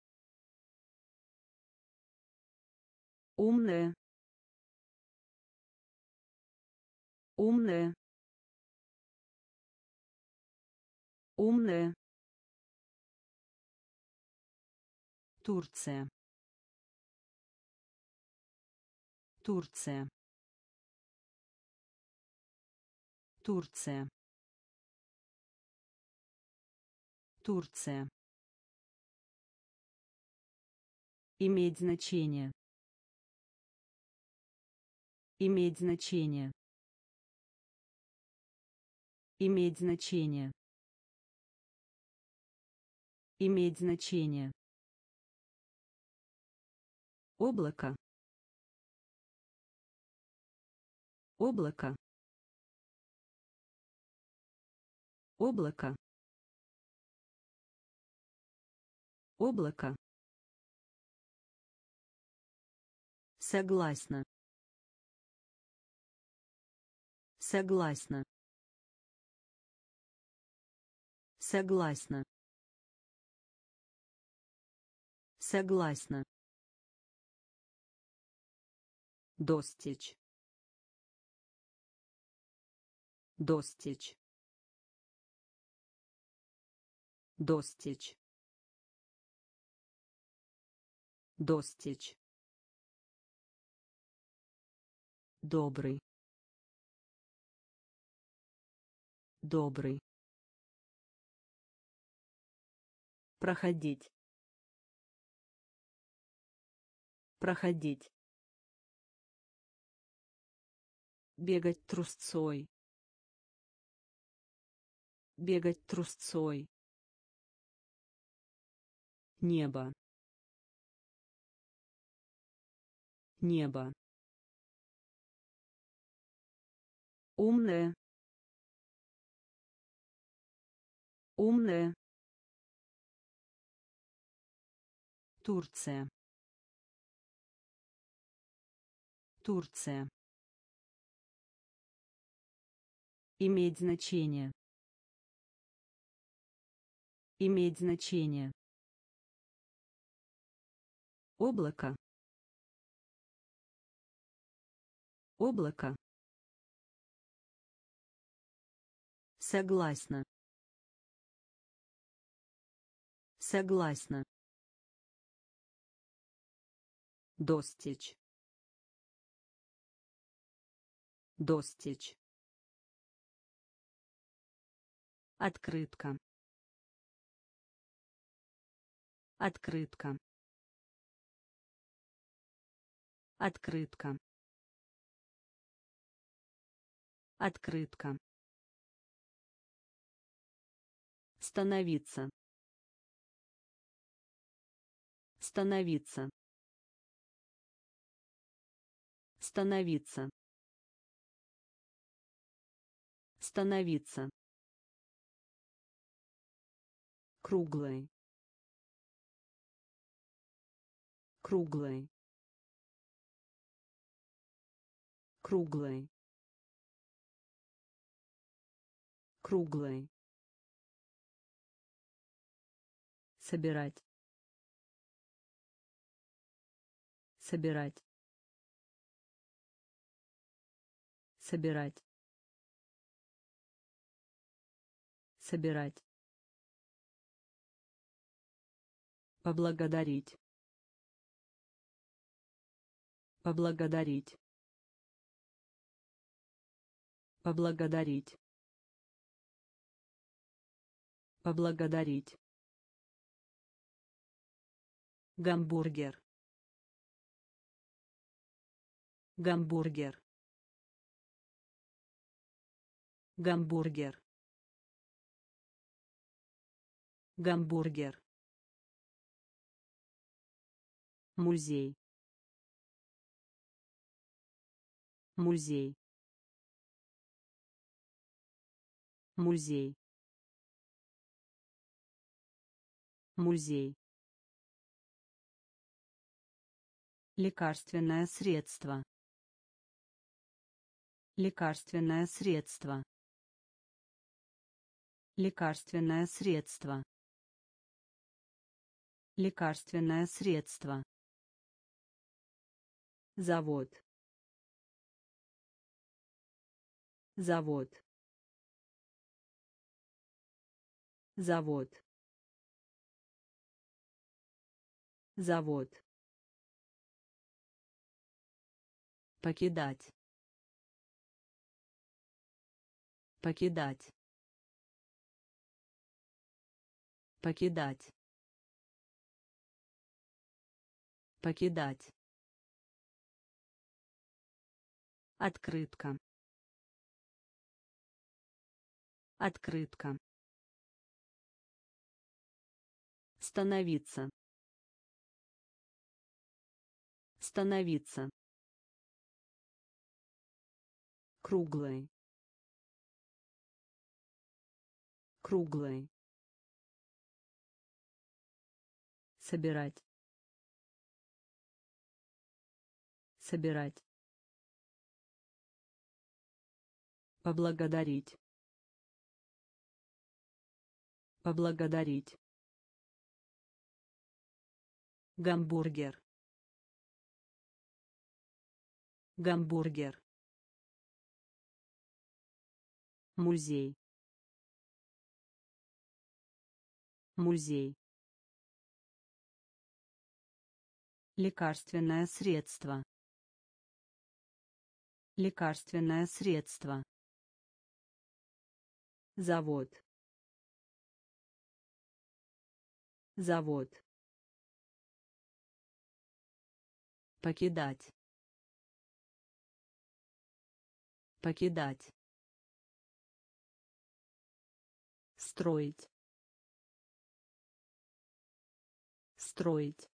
умная умная умная Турция Турция Турция Турция Иметь значение. Иметь значение. Иметь значение. Иметь значение. Облако. Облако. облако. Облако. Согласна. Согласна. Согласна. Согласна достичь. Достичь. Достичь. Достичь. Добрый. Добрый. Проходить. Проходить бегать трусцой. Бегать трусцой. Небо. Небо. Умная умная Турция. Турция Иметь значение. Иметь значение. Облако. Облако. Согласна. Согласна. Достичь. Достичь. Открытка. Открытка. Открытка. Открытка. Становиться. Становиться. Становиться. Становиться. Круглый круглый круглый круглый собирать. Собирать. Собирать. Собирать Поблагодарить. Поблагодарить. Поблагодарить. Поблагодарить. Гамбургер. Гамбургер. Гамбургер. Гамбургер. Музей. Музей. Музей. Музей. Лекарственное средство. Лекарственное средство. Лекарственное средство. Лекарственное средство завод завод завод завод. Покидать покидать покидать покидать Открытка. Открытка. Становиться. Становиться. Круглый. круглый собирать собирать поблагодарить. Поблагодарить. Гамбургер. Гамбургер. Музей. Музей. Лекарственное средство. Лекарственное средство завод завод покидать покидать строить строить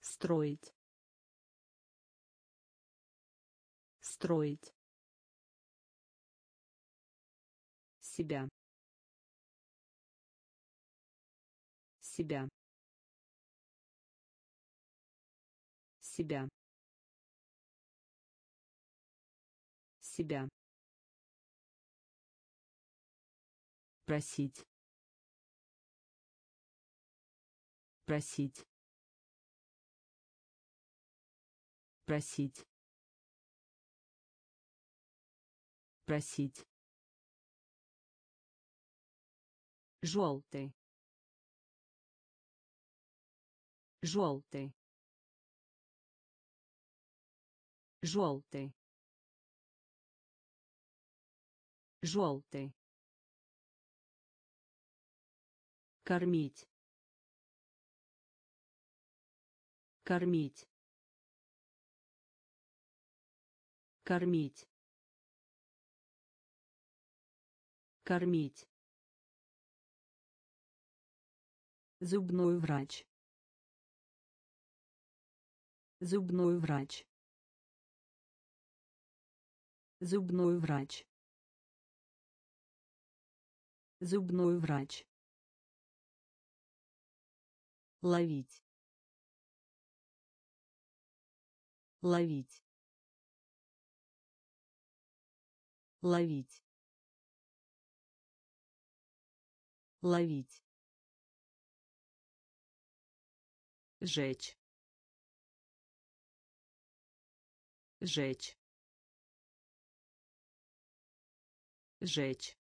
строить строить себя. Себя. Себя. Себя. Просить. Просить. Просить. Просить желтый желтый желтый желтый. Кормить кормить кормить кормить зубной врач. Зубной врач. Зубной врач. Зубной врач. Ловить. Ловить. Ловить. Ловить жечь. Жечь. Жечь.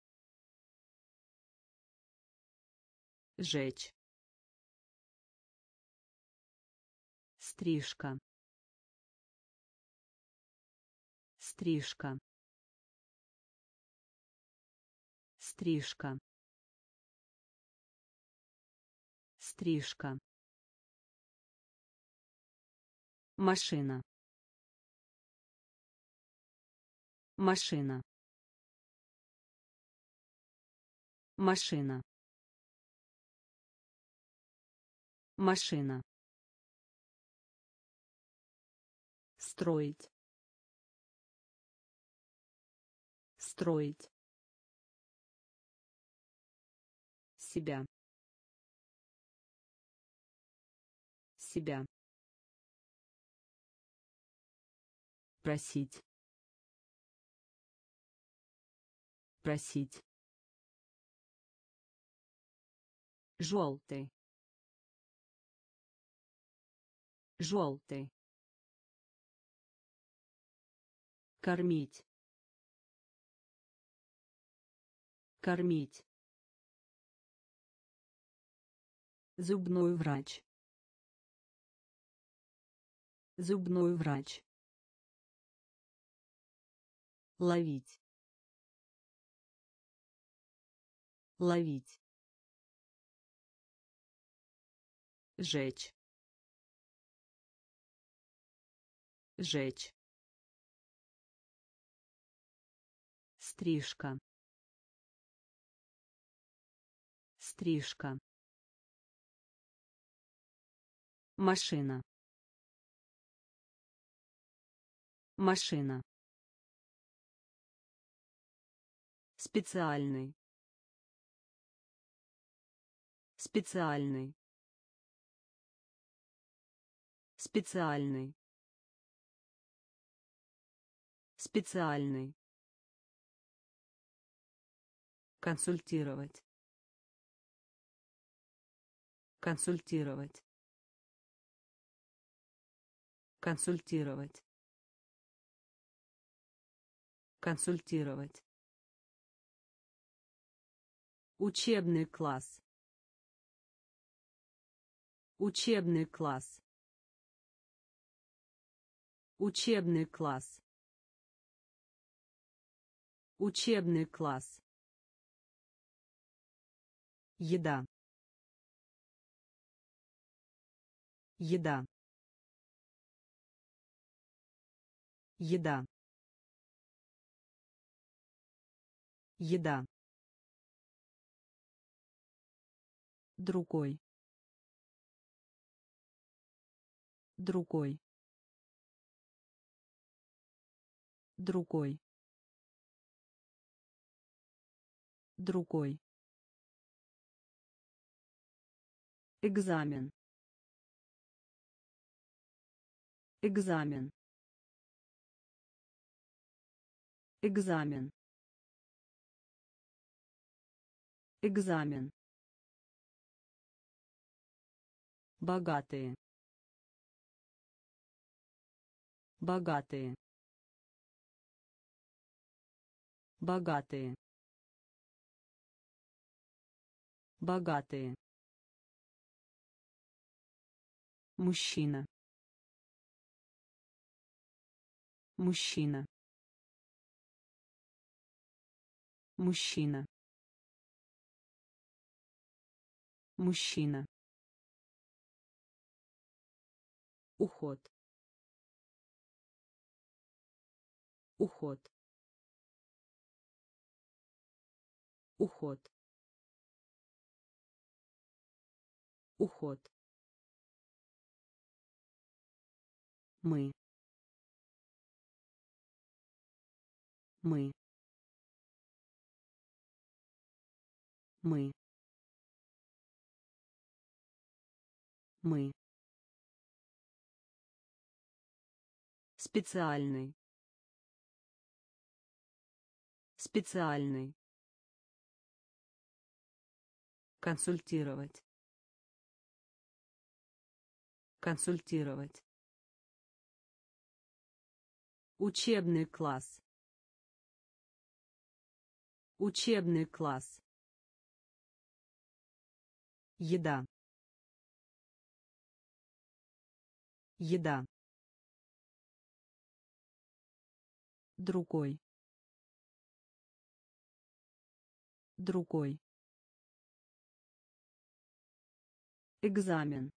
Жечь. Стрижка. Стрижка. Стрижка. Стрижка машина. Машина. Машина. Машина. Строить. Строить. Себя. Себя просить. Просить. Желтый. Желтый. Кормить. Кормить. Зубной врач. Зубной врач ловить. Ловить. Жечь. Жечь. Стрижка. Стрижка. Машина. Машина специальный. Специальный. Специальный. Специальный. Консультировать. Консультировать. Консультировать. Консультировать учебный класс. Учебный класс. Учебный класс. Учебный класс. Еда. Еда. Еда. Еда другой. Другой. Другой. Другой. Экзамен. Экзамен. Экзамен. Экзамен богатые. Богатые. Богатые. Богатые. Мужчина. Мужчина. Мужчина. Мужчина уход. Уход. Уход. Уход. Мы. Мы. Мы. Мы специальный. Специальный. Консультировать. Консультировать. Учебный класс. Учебный класс. Еда. Еда другой. Другой. Экзамен.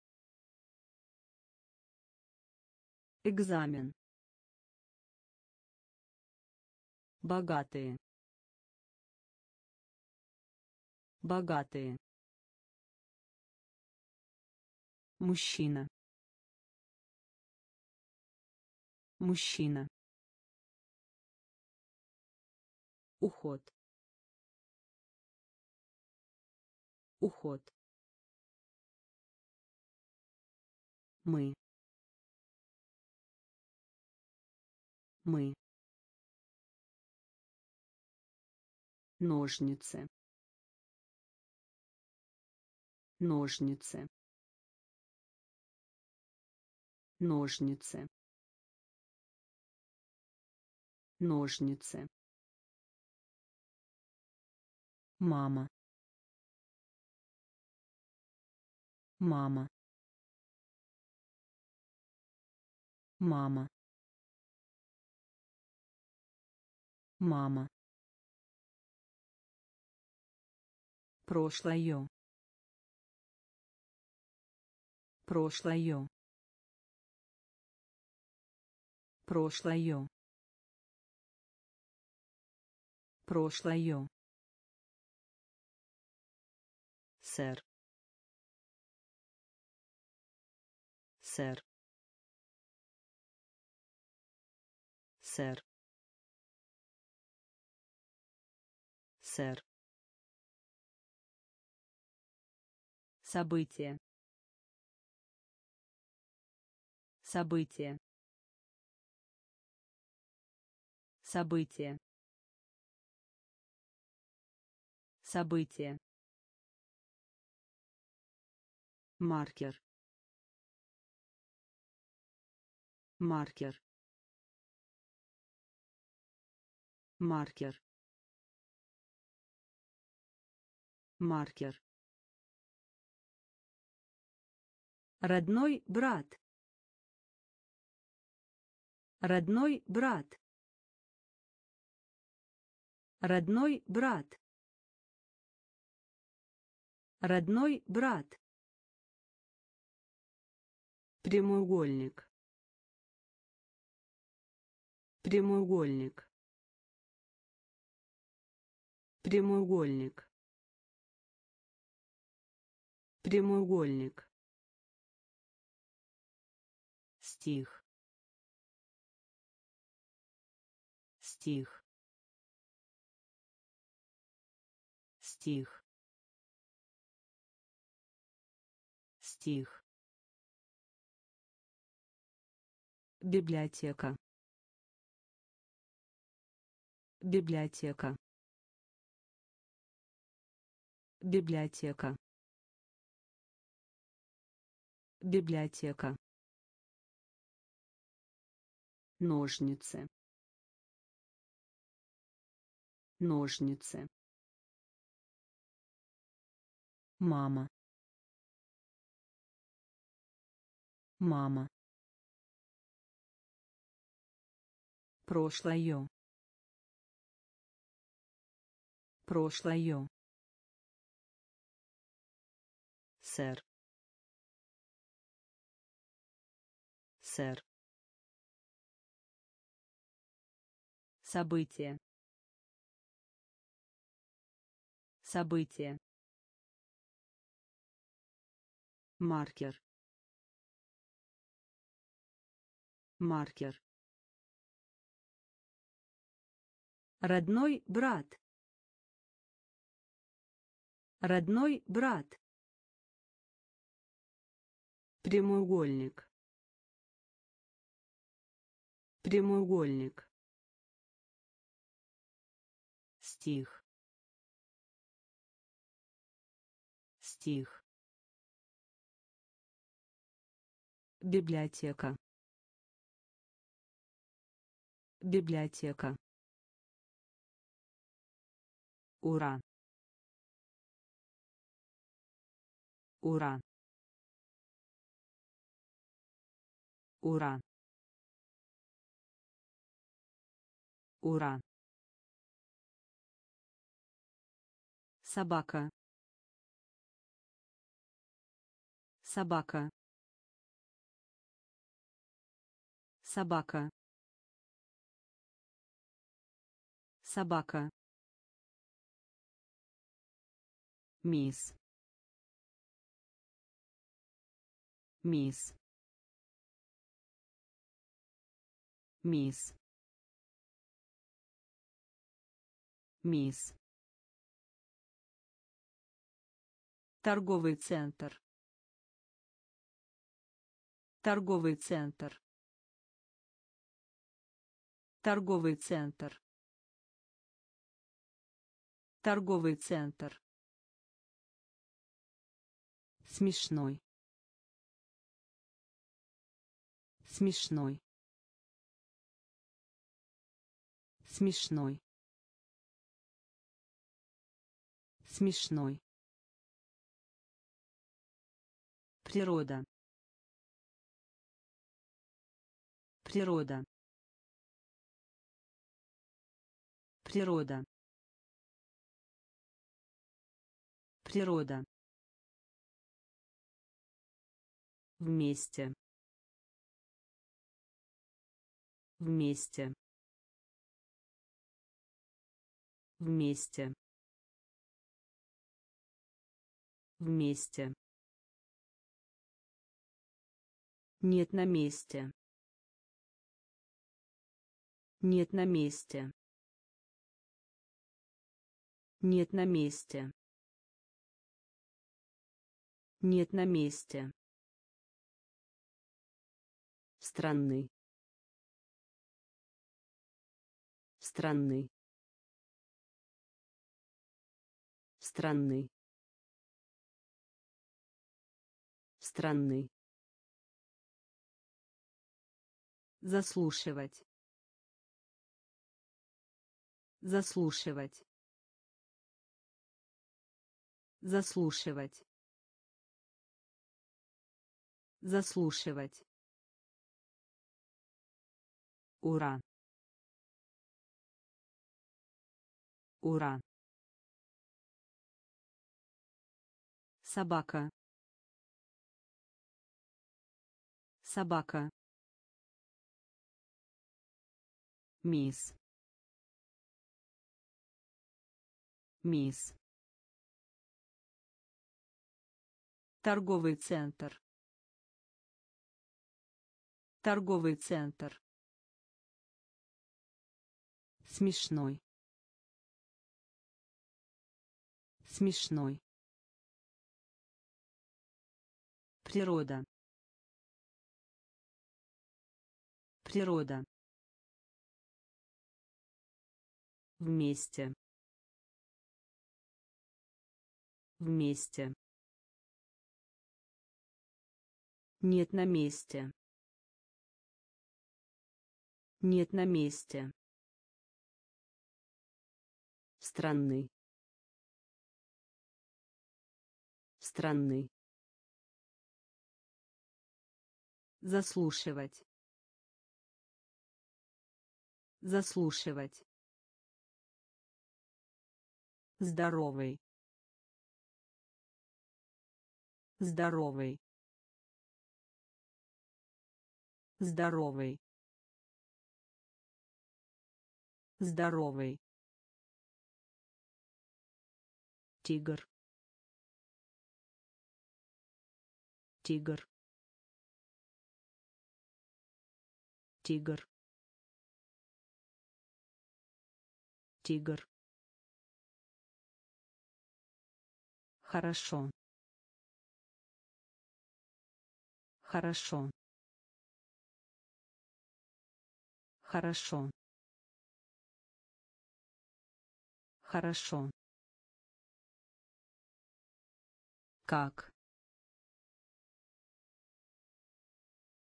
Экзамен. Богатые. Богатые. Мужчина. Мужчина уход. Уход. Мы. Мы. Ножницы. Ножницы. Ножницы. Ножницы мама. Мама. Мама. Мама. Прошлое. Прошлое. Прошлое. Прошлое сэр. Сэр. Сэр. Сэр. Событие. Событие. Событие. Событие маркер. Маркер. Маркер. Маркер. Родной брат. Родной брат. Родной брат. Родной брат прямоугольник. Прямоугольник. Прямоугольник. Прямоугольник. Стих. Стих. Стих. Стих библиотека. Библиотека. Библиотека. Библиотека. Ножницы. Ножницы. Мама. Мама прошлое. Прошлое. Сэр. Сэр. Событие. Событие. Маркер. Маркер родной брат. Родной брат. Прямоугольник. Прямоугольник. Стих. Стих. Библиотека. Библиотека уран. Уран. Уран. Уран. Собака. Собака. Собака. Собака мисс. Мисс. Мисс. Мисс. Торговый центр. Торговый центр. Торговый центр. Торговый центр смешной. Смешной. Смешной. Смешной. Природа. Природа. Природа. Природа вместе. Вместе. Вместе. Вместе. Нет на месте. Нет на месте. Нет на месте. Нет на месте. Странный. Странный. Странный. Странный. Заслушивать. Заслушивать. Заслушивать. Заслушивать. Ура. Ура. Собака. Собака. Мисс. Мисс. Торговый центр. Торговый центр. Смешной. Смешной. Природа. Природа. Вместе. Вместе. Нет на месте. Нет на месте. Странный. Странный. Заслушивать. Заслушивать. Здоровый. Здоровый. Здоровый. Здоровый. Тигр. Тигр. Тигр. Тигр. Хорошо. Хорошо. Хорошо. Хорошо. Как?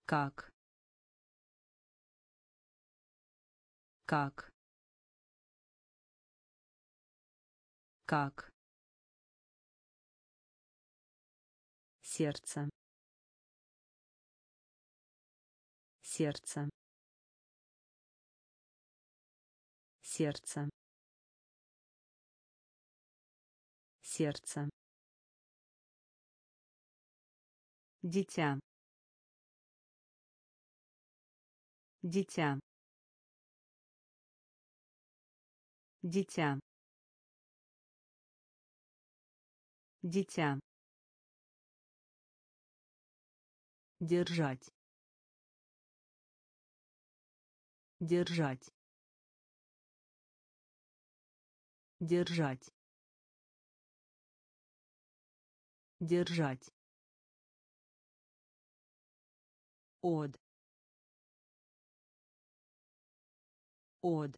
Как? Как? Как? Сердце. Сердце. Сердце. Сердце. Дитя. Дитя. Дитя. Дитя. Держать. Держать. Держать. Держать. Од. Од.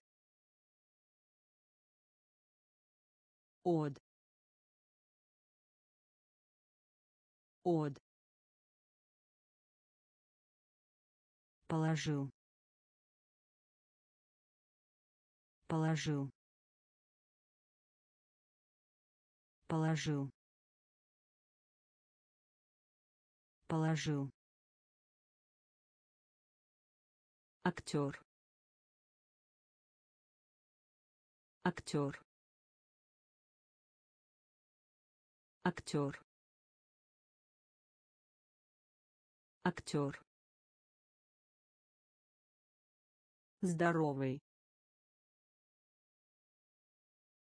Од. Од. Положил. Положил. Положил. Положил. Актер. Актер. Актер. Актер. Здоровый.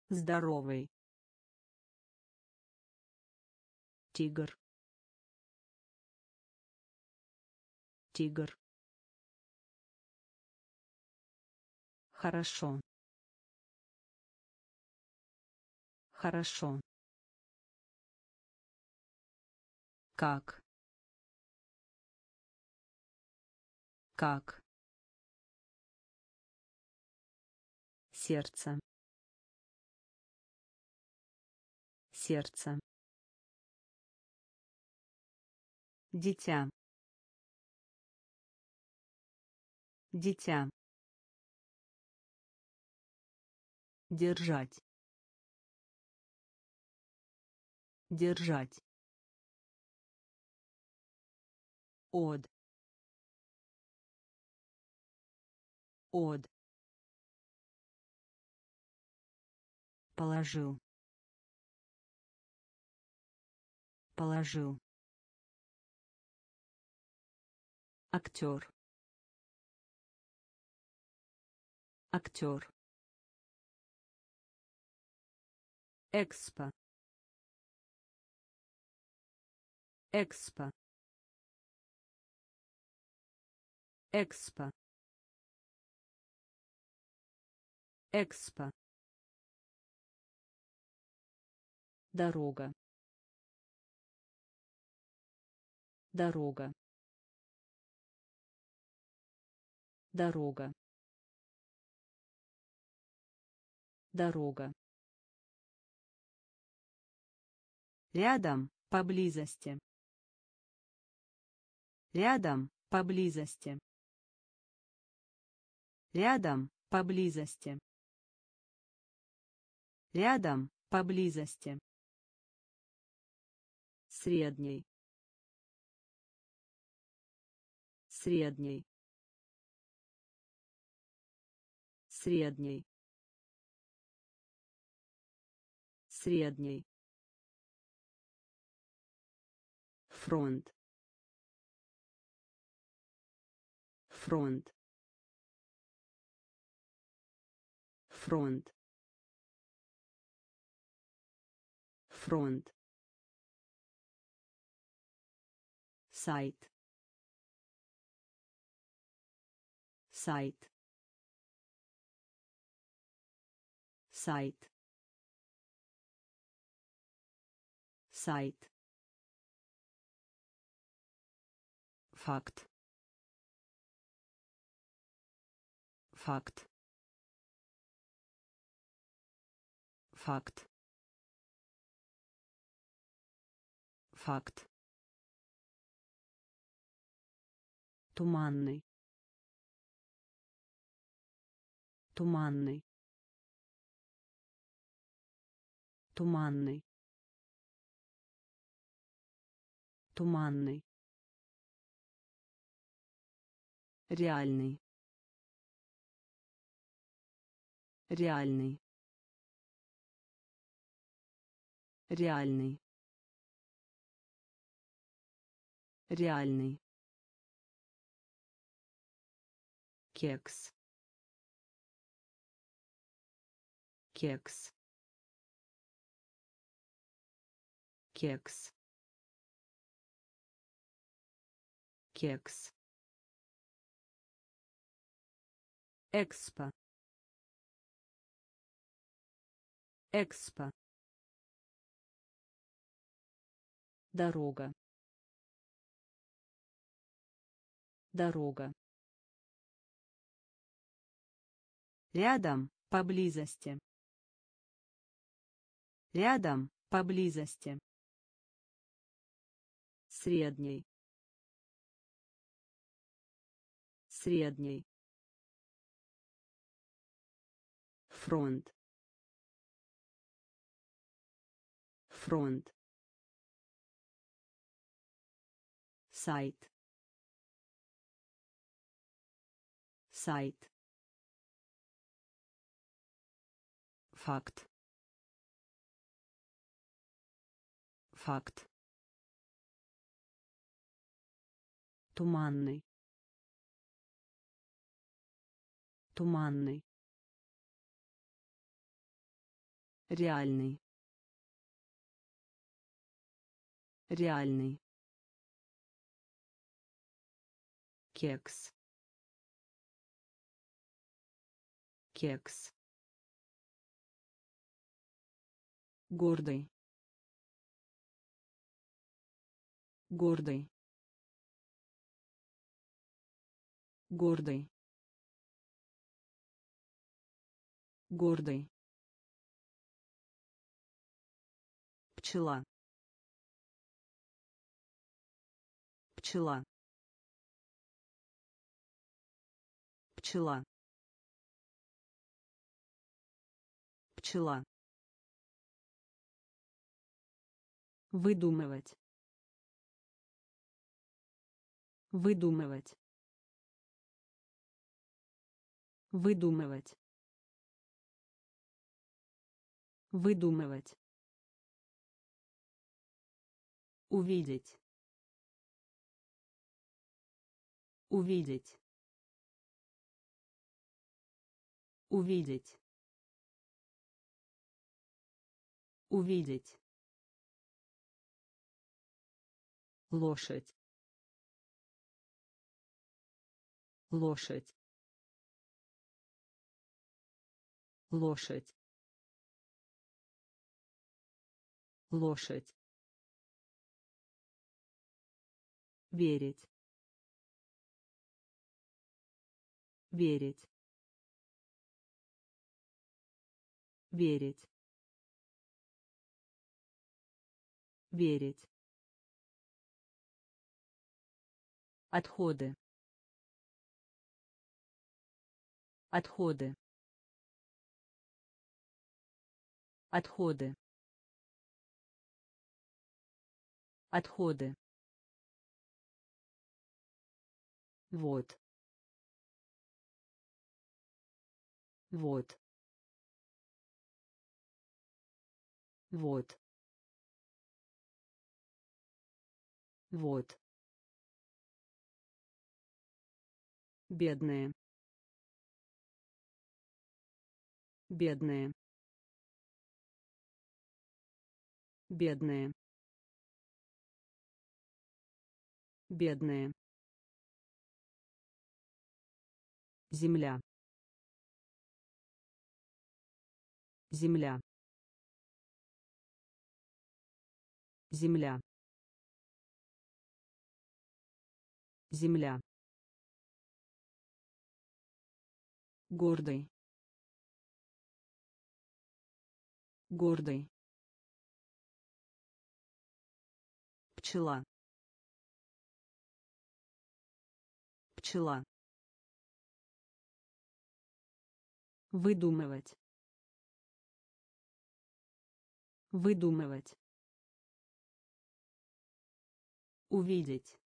Здоровый. Тигр. Тигр. Хорошо. Хорошо. Как? Как? Сердце. Сердце. Дитя. Дитя. Держать. Держать. Од. Од. Положил. Положил. Актер. Актер. Экспо. Экспо. Экспо. Экспо. Дорога. Дорога. Дорога. Дорога. Рядом, поблизости. Рядом, поблизости. Рядом, поблизости. Рядом, поблизости. Средний. Средний. Средний. Средний. Фронт. Фронт. Фронт. Фронт. сайт сайт сайт сайт факт. Факт. Факт. Факт. Туманный. Туманный. Туманный. Туманный реальный. Реальный. Реальный. Реальный. Кекс. Кекс. Кекс. Кекс экспо экспо дорога дорога Рядом, поблизости. Рядом, поблизости. Средний. Средний. Фронт. Фронт. Сайт. Сайт. факт факт туманный туманный реальный. Реальный. Кекс. Кекс. Гордый. Гордый. Гордый. Гордый пчела. Пчела. Пчела. Пчела. Выдумывать. Выдумывать. Выдумывать. Выдумывать увидеть. Увидеть. Увидеть. Увидеть. Лошадь. Лошадь. Лошадь. Лошадь верить. Верить. Верить. Верить. Отходы. Отходы. Отходы. Отходы вот. Вот. Вот. Вот. Бедные. Бедные. Бедные. Бедные земля. Земля. Земля. Земля. Гордый. Гордый. Пчела. Пчела выдумывать. Выдумывать. Увидеть.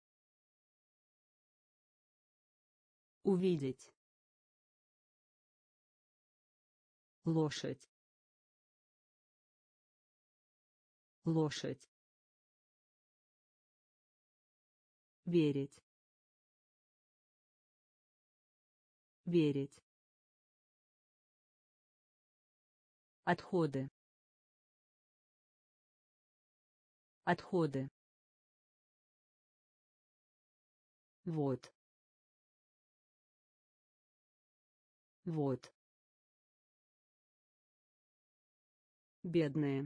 Увидеть. Лошадь. Лошадь. Верить. Верить отходы. Отходы. Вот. Вот. Бедные.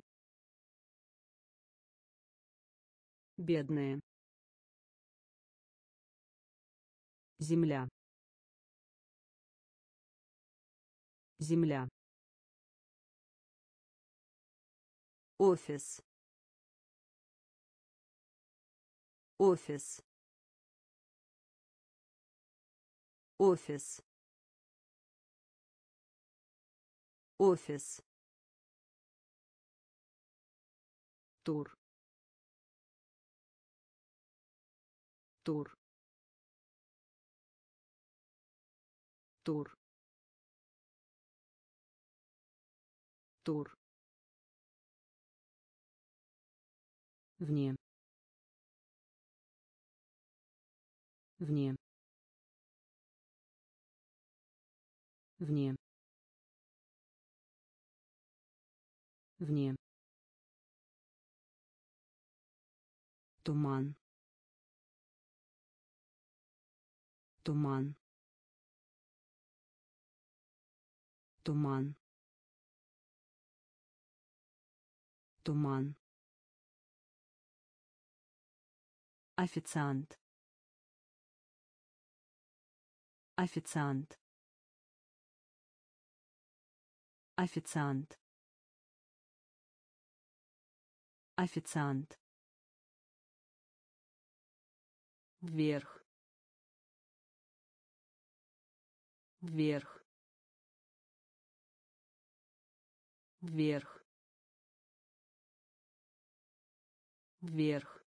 Бедные. Земля. Земля офис. Офис. Офис. Офис. Тур. Тур. Тур. Тур вне. Вне. Вне. Вне. Туман. Туман. Туман. Туман официант. Официант. Официант. Официант. Вверх. Вверх. Вверх. Вверх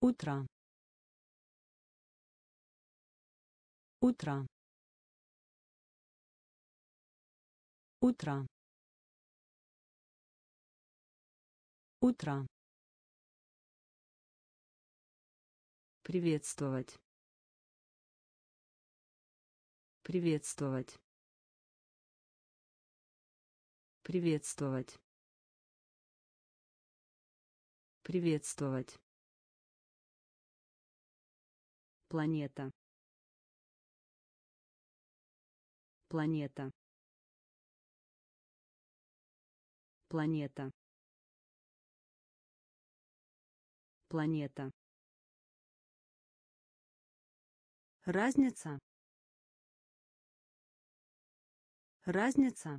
утро. Утро. Утро. Утро. Приветствовать. Приветствовать. Приветствовать. Приветствовать планета планета планета планета Разница. Разница.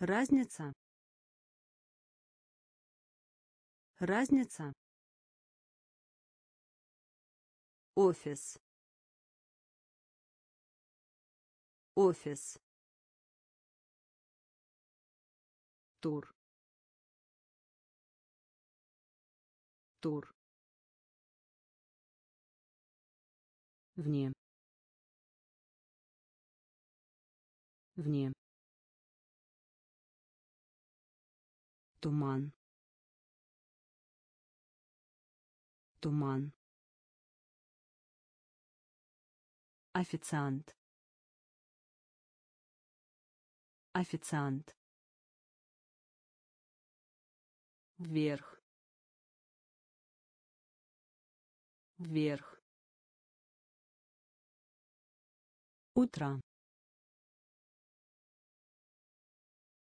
Разница. Разница. Офис. Офис. Тур. Тур. вне вне туман туман официант. Официант. Вверх. Вверх. Утро.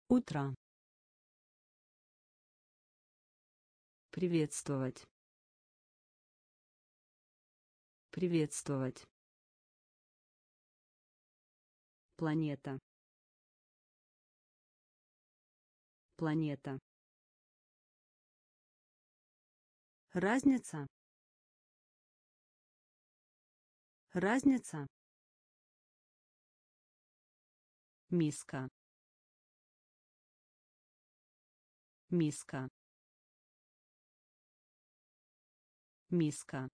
Утро. Приветствовать. Приветствовать планета. Планета. Разница. Разница. Миска. Миска. Миска.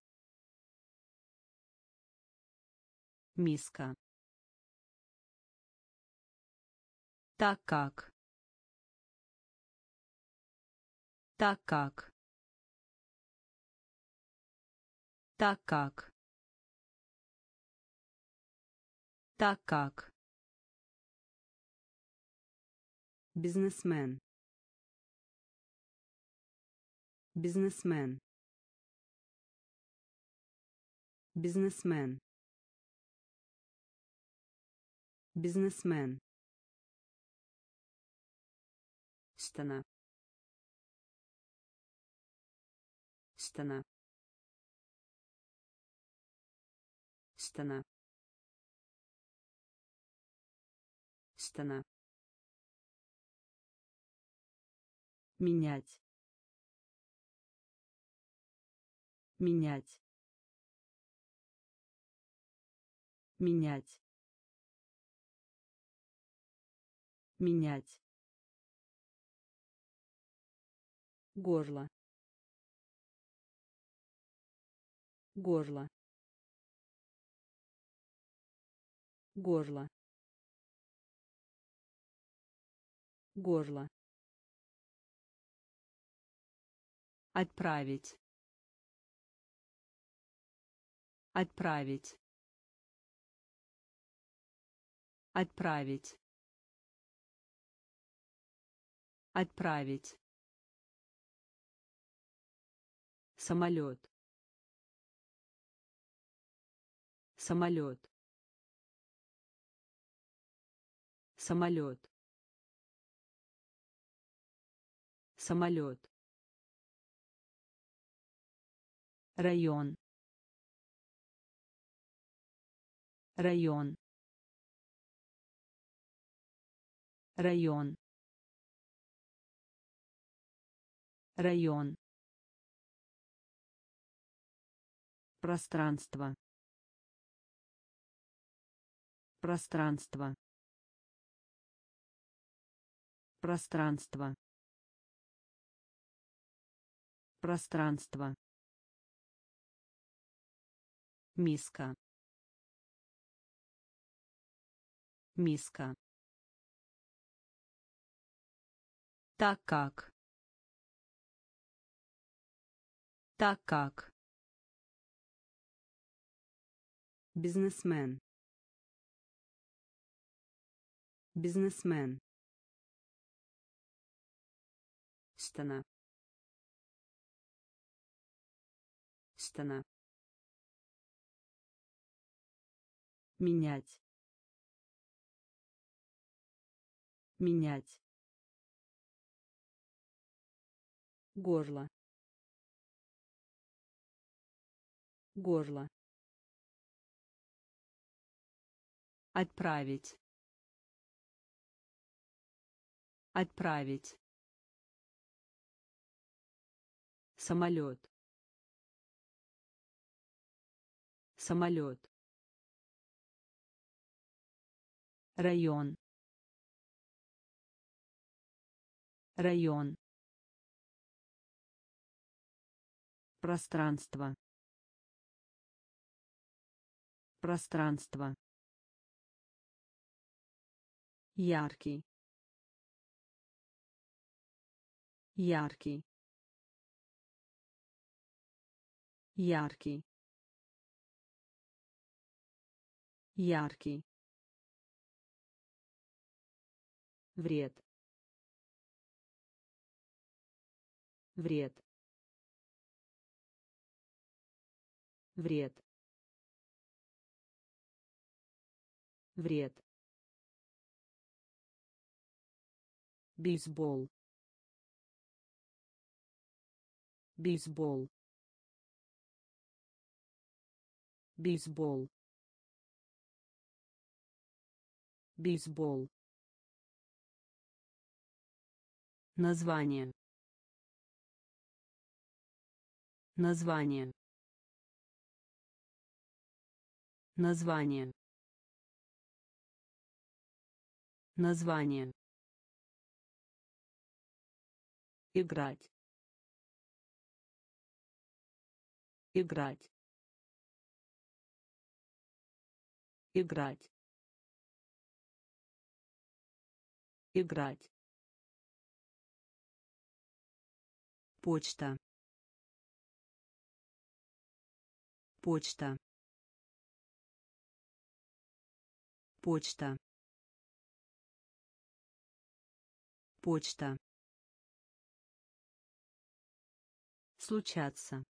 Миска так как. Так как. Так как. Так как. Бизнесмен. Бизнесмен. Бизнесмен. Бизнесмен стена. Стена. Стена. Стена. Менять. Менять. Менять. Менять горло горло горло горло Отправить. Отправить. Отправить. Отправить. Самолет. Самолет. самолет самолет район. Район. Район. Район пространство. Пространство. Пространство. Пространство. Миска. Миска. Так как. Так как бизнесмен. Бизнесмен. Стена. Стена. Менять. Менять. Горло. Горло отправить. Отправить. Самолет. Самолет. Район. Район. Пространство. Пространство яркий. Яркий. Яркий. Яркий. Вред. Вред. Вред. Вред бейсбол. Бейсбол. Бейсбол. Бейсбол. Название. Название. Название. Название играть. Играть. Играть. Играть. Почта. Почта. Почта. Почта случаться.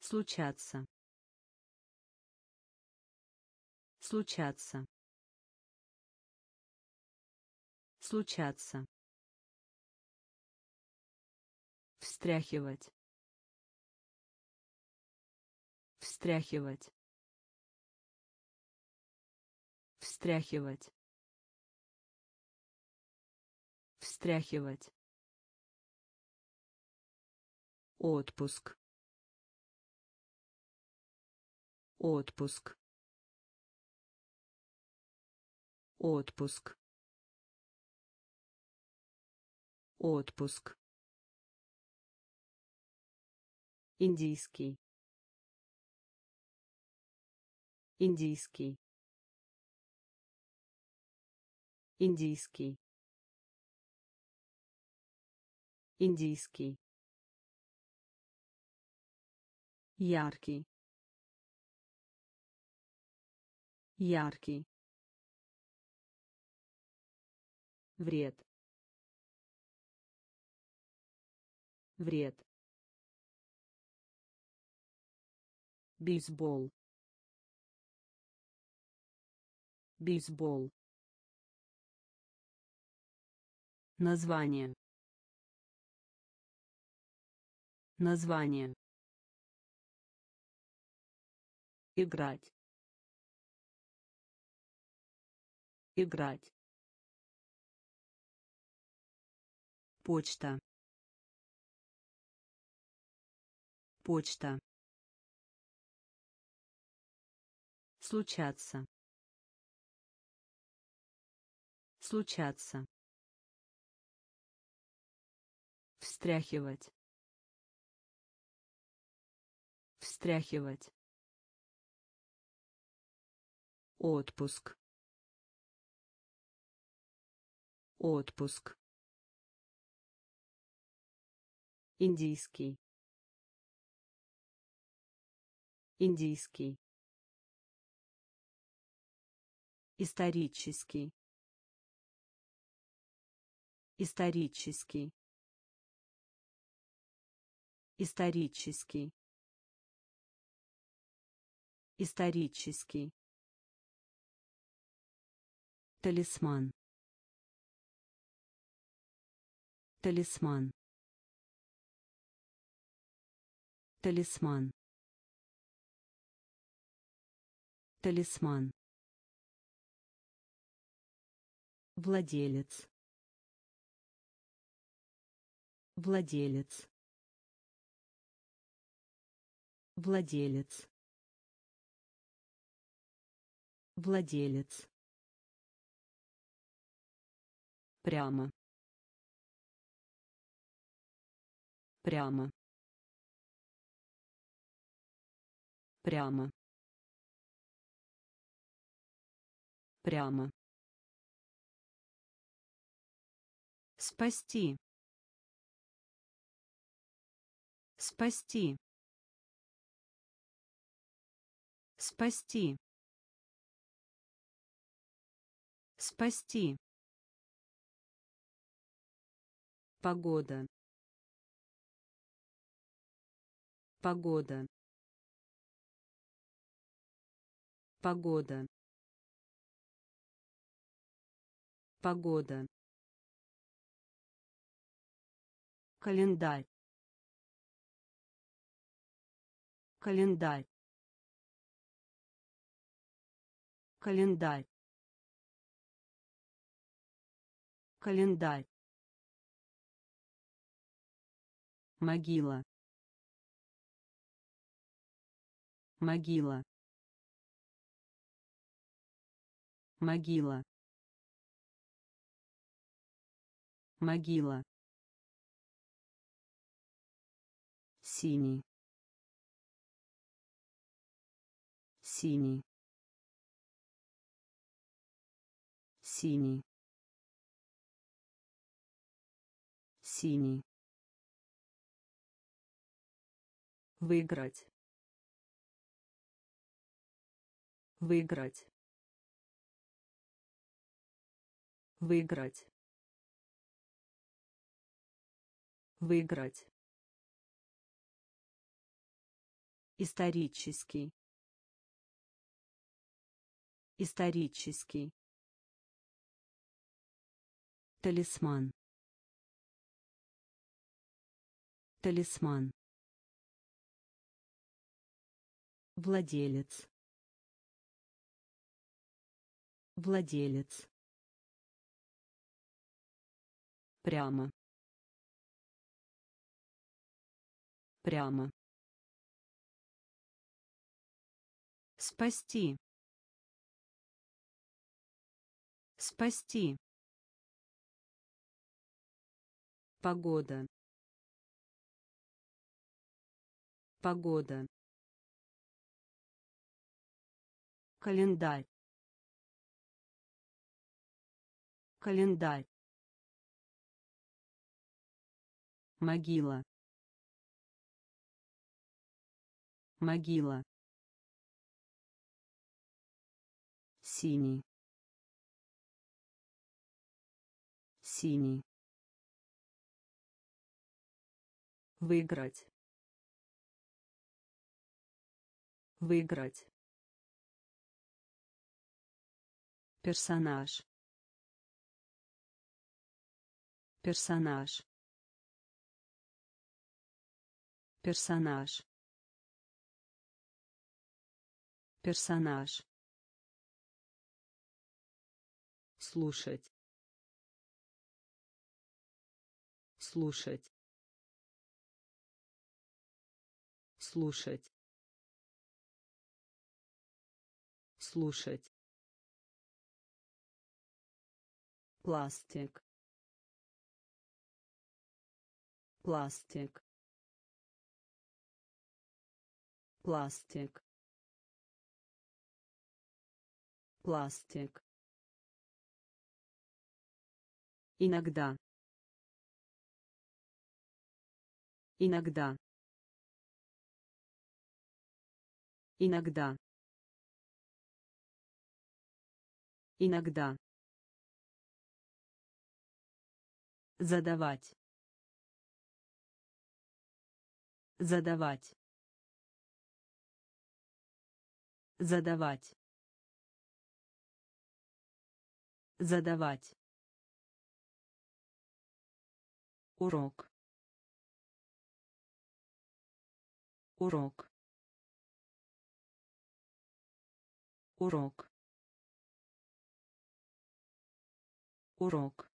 Случаться. Случаться. Случаться. Встряхивать. Встряхивать. Встряхивать. Встряхивать отпуск. Отпуск. Отпуск. Отпуск. Индийский. Индийский. Индийский. Индийский яркий. Яркий. Вред. Вред. Бейсбол. Бейсбол. Название. Название играть. Играть. Почта. Почта. Случаться. Случаться. Встряхивать. Встряхивать отпуск. Отпуск. Индийский. Индийский. Исторический. Исторический. Исторический. Исторический талисман. Талисман. Талисман. Талисман. Владелец. Владелец. Владелец. Владелец прямо. Прямо. Прямо. Прямо. Спасти. Спасти. Спасти. Спасти погода. Погода. Погода. Погода. Календарь. Календарь. Календарь. Календарь могила. Могила. Могила. Могила. Синий. Синий. Синий. Синий выиграть. Выиграть. Выиграть. Выиграть. Исторический. Исторический. Талисман. Талисман владелец. Владелец. Прямо. Прямо. Спасти. Спасти. Погода. Погода календарь. Календарь. Могила. Могила. Синий. Синий. Выиграть. Выиграть персонаж. Персонаж. Персонаж. Персонаж. Слушать. Слушать. Слушать. Слушать пластик пластик пластик пластик. Иногда. Иногда. Иногда. Иногда задавать. Задавать. Задавать. Задавать. Урок. Урок. Урок. Урок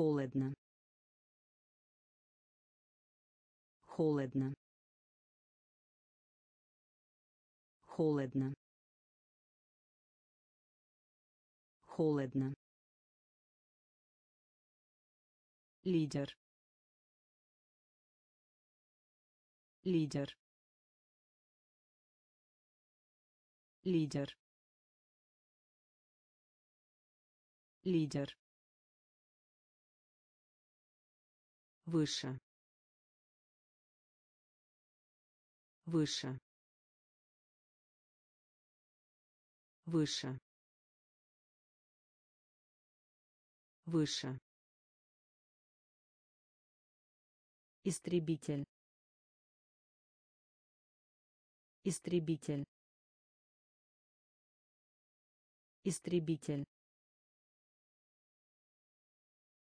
холодно. Холодно. Холодно. Холодно. Лидер. Лидер. Лидер. Лидер выше. Выше. Выше. Выше. Истребитель. Истребитель. Истребитель.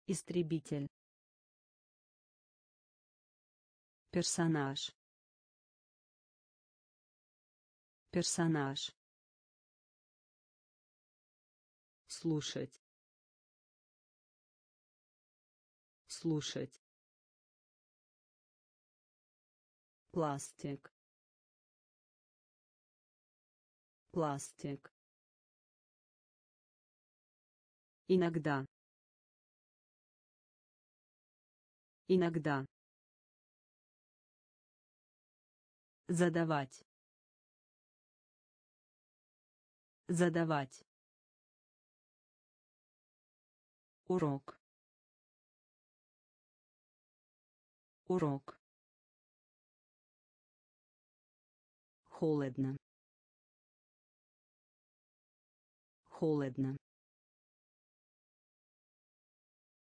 Истребитель персонаж. Персонаж. Слушать. Слушать. Пластик. Пластик. Иногда. Иногда задавать. Задавать. Урок. Урок. Холодно. Холодно.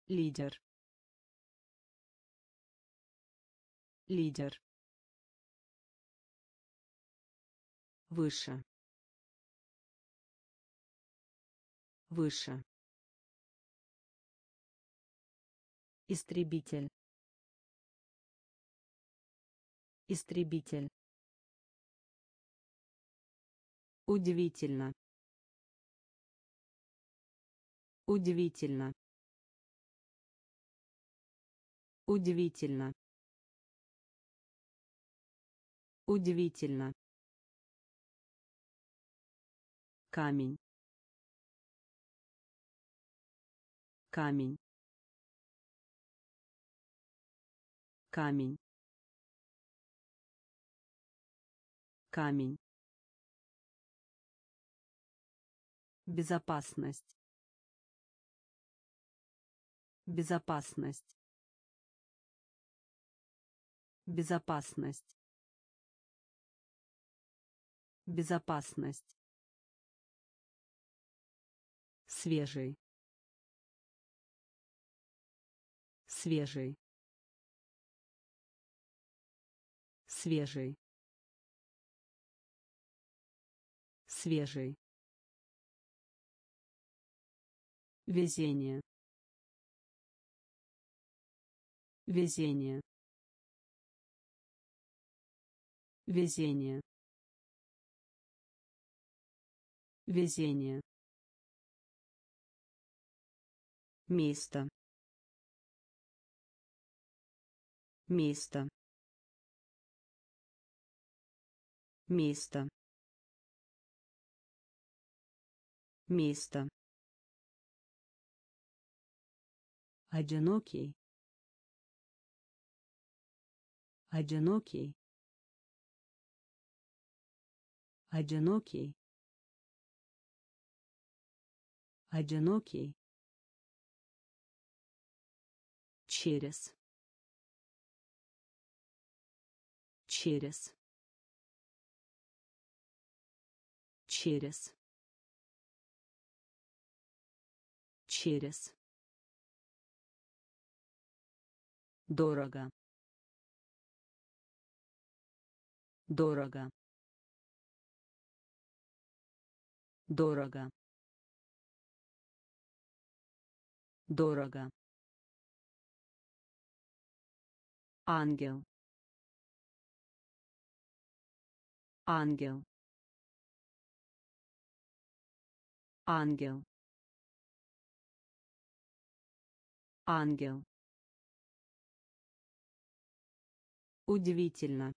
Лидер. Лидер выше. Выше. Истребитель. Истребитель. Удивительно. Удивительно. Удивительно. Удивительно камень. Камень. Камень. Камень. Безопасность. Безопасность. Безопасность. Безопасность свежий. Свежий. Свежий. Свежий. Везение. Везение. Везение. Везение место. Место. Место. Место. Одинокий. Одинокий. Одинокий. Одинокий через. Через. Через. Через. Дорого. Дорого. Дорого. Дорого ангел. Ангел. Ангел. Ангел. Удивительно.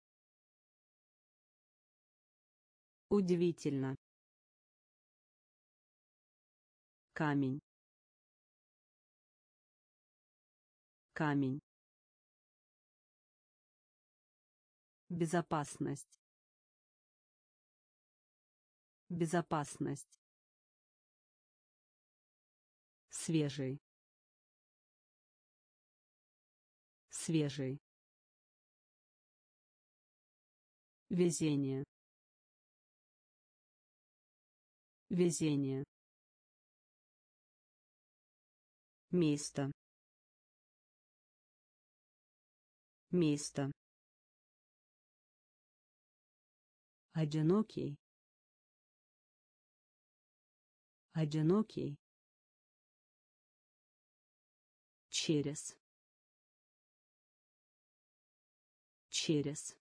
Удивительно. Камень. Камень безопасность. Безопасность. Свежий. Свежий. Везение. Везение. Место. Место одинокий. Одинокий. Через. Через.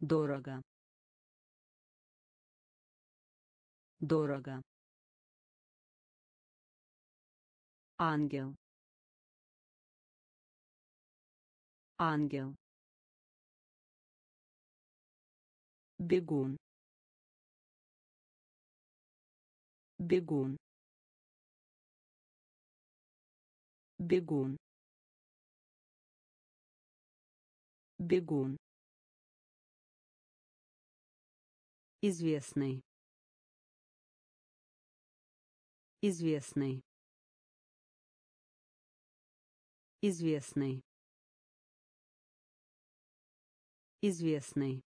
Дорого. Дорого. Ангел. Ангел бегун. Бегун. Бегун. Бегун. Известный. Известный. Известный. Известный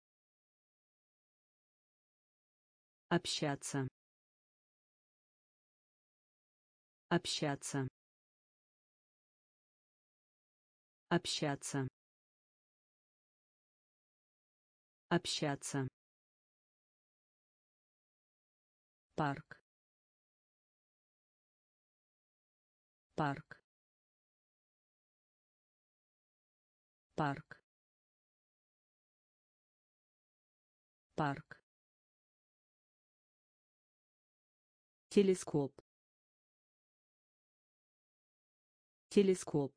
общаться. Общаться. Общаться. Общаться. Парк. Парк. Парк. Парк телескоп. Телескоп.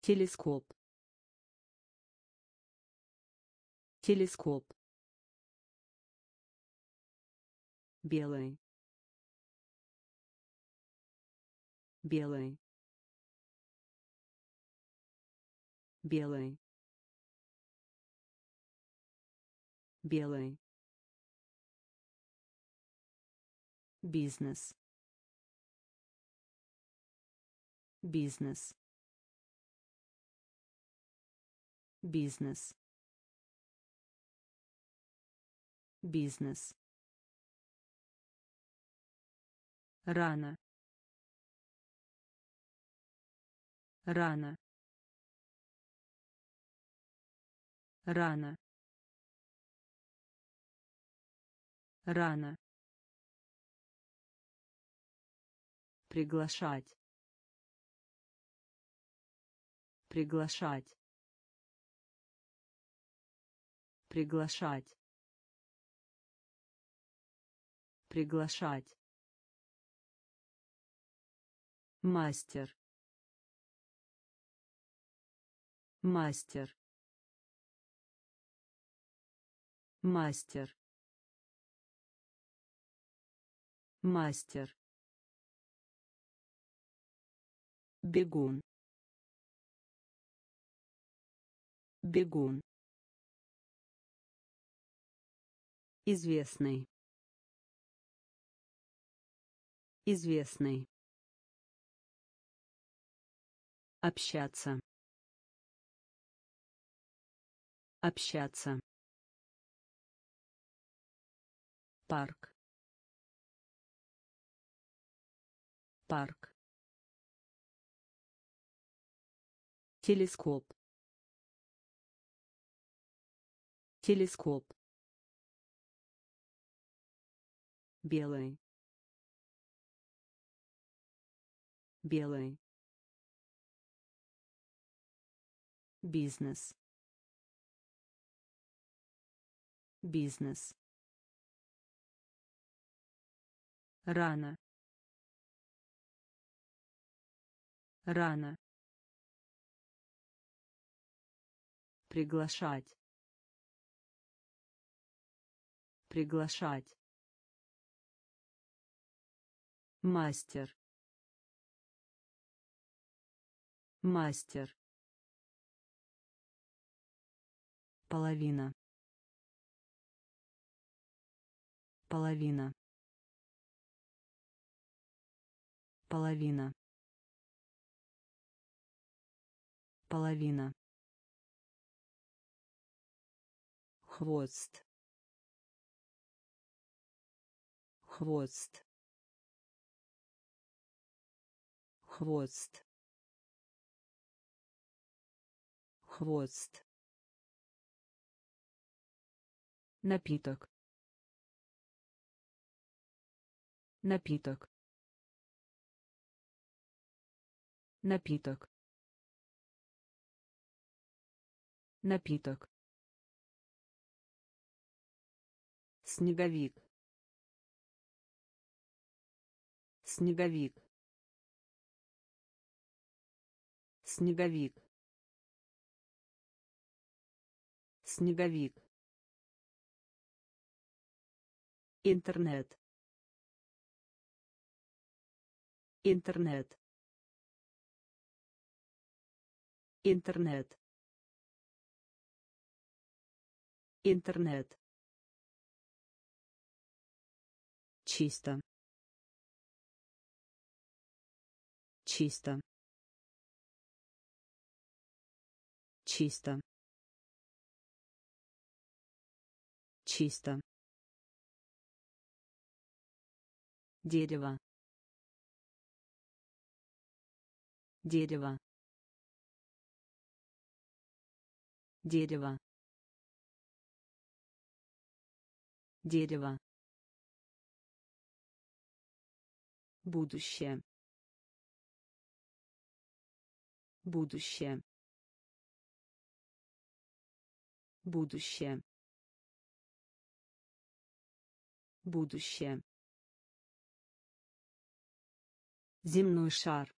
Телескоп. Телескоп. Белый. Белый. Белый. Белый бизнес. Бизнес. Бизнес. Бизнес. Рано. Рано. Рано. Рано приглашать. Приглашать. Приглашать. Приглашать. Мастер. Мастер. Мастер. Мастер бегун. Бегун. Известный. Известный. Общаться. Общаться. Парк. Парк телескоп. Телескоп. Белый. Белый. Бизнес. Бизнес. Рано. Рано приглашать. Приглашать. Мастер. Мастер. Половина. Половина. Половина. Половина хвост. Хвост. Хвост. Хвост. Напиток. Напиток. Напиток. Напиток снеговик. Снеговик. Снеговик. Снеговик. Интернет. Интернет. Интернет. Интернет чисто. Чисто. Чисто. Чисто. Дерево. Дерево. Дерево. Дерево будущее. Будущее. Будущее. Будущее. Земной шар.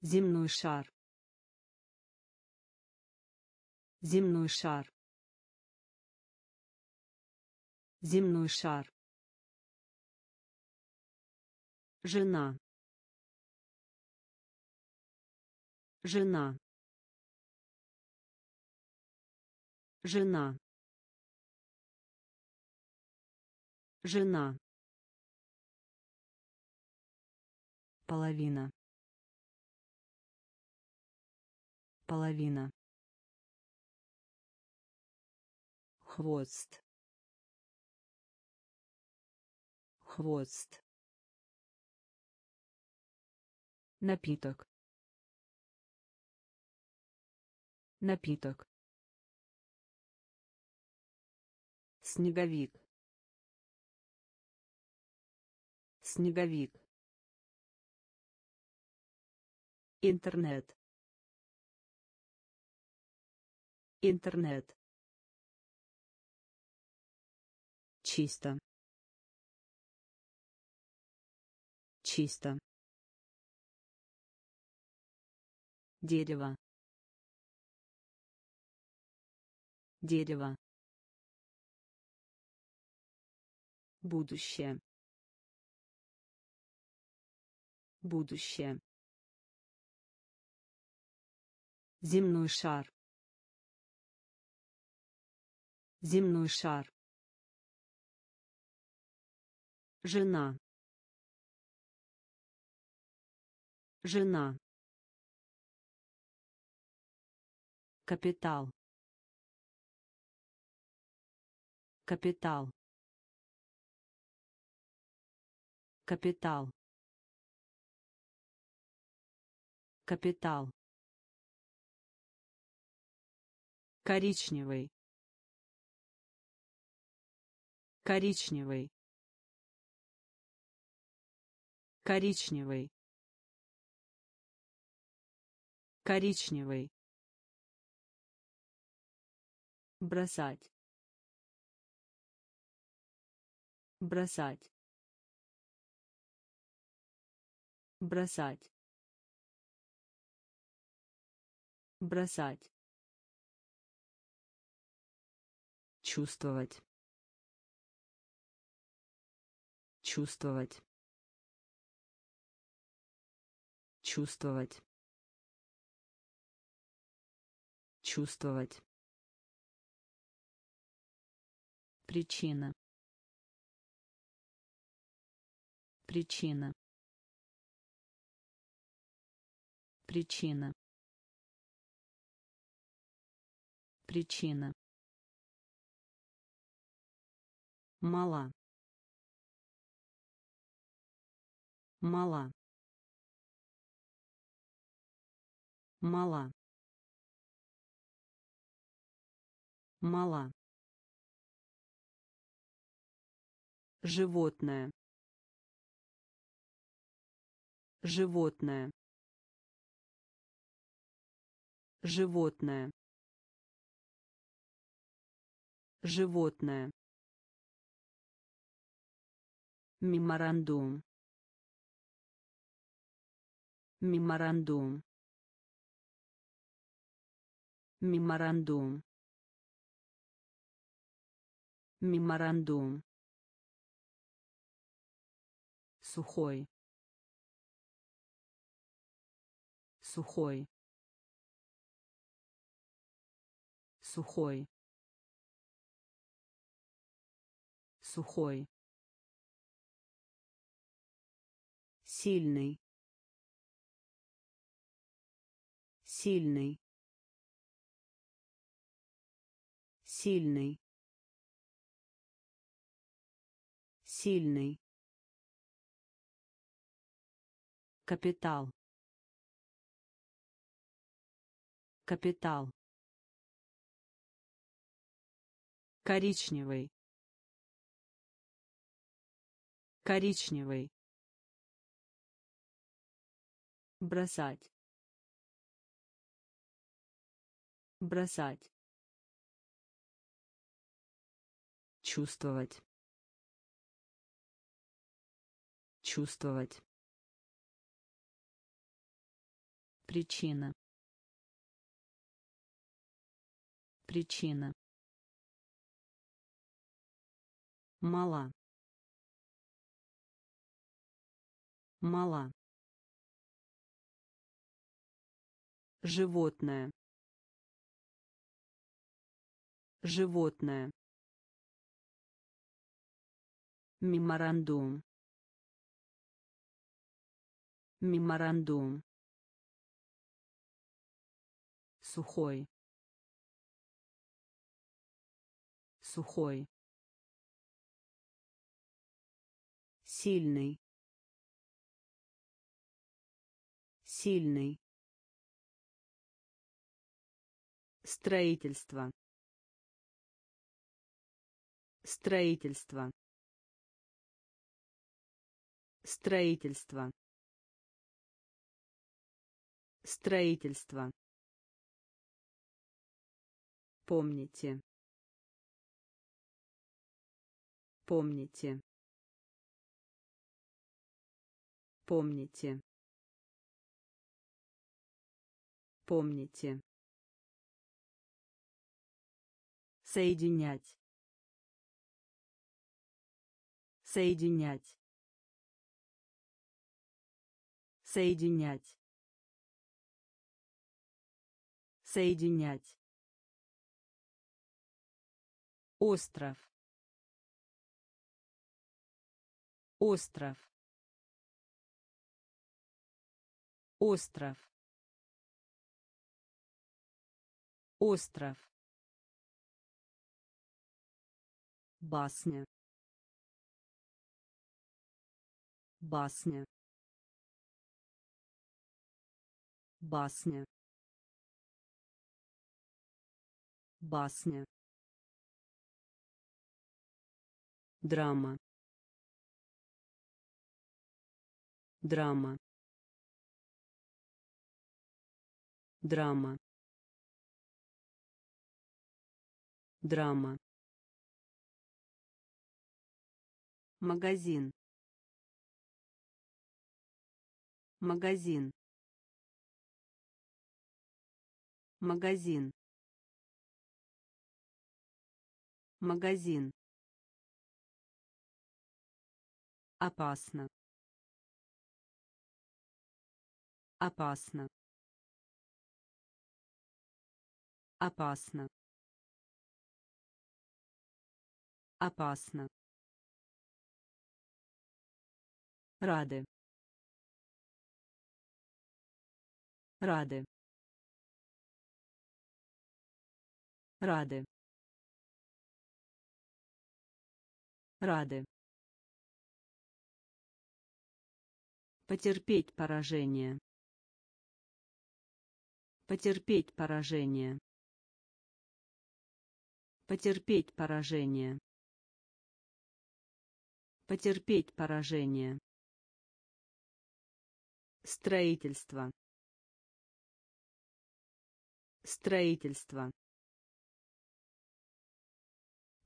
Земной шар. Земной шар. Земной шар жена. Жена. Жена. Жена. Половина. Половина. Хвост. Хвост напиток. Напиток. Снеговик. Снеговик. Интернет. Интернет. Чисто. Чисто дерево. Дерево. Будущее. Будущее. Земной шар. Земной шар. Жена. Жена капитал. Капитал. Капитал. Капитал. Коричневый. Коричневый. Коричневый. Коричневый бросать бросать бросать бросать. Чувствовать. Чувствовать. Чувствовать. Чувствовать причина. Причина. Причина. Причина. Мала. Мала. Мала. Мала животное. Животное. Животное. Животное. Меморандум. Меморандум. Меморандум. Меморандум сухой. Сухой. Сухой. Сухой. Сильный. Сильный. Сильный. Сильный капитал. Капитал. Коричневый. Коричневый. Бросать. Бросать. Чувствовать. Чувствовать причина. Причина. Мала. Мала. Животное. Животное. Меморандум. Меморандум сухой сухой сильный сильный Строительство. Строительство. Строительство. Строительство. Помните. Помните. Помните. Помните. Соединять. Соединять. Соединять. Соединять. Остров. Остров. Остров. Остров. Басня. Басня. Басня. Басня. Драма. Драма. Драма. Драма. Магазин. Магазин. Магазин. Магазин. Опасно. Опасно. Опасно. Опасно. Рады. Рады. Рады. Рады. Потерпеть поражение. Потерпеть поражение. Потерпеть поражение. Потерпеть поражение. Строительство. Строительство.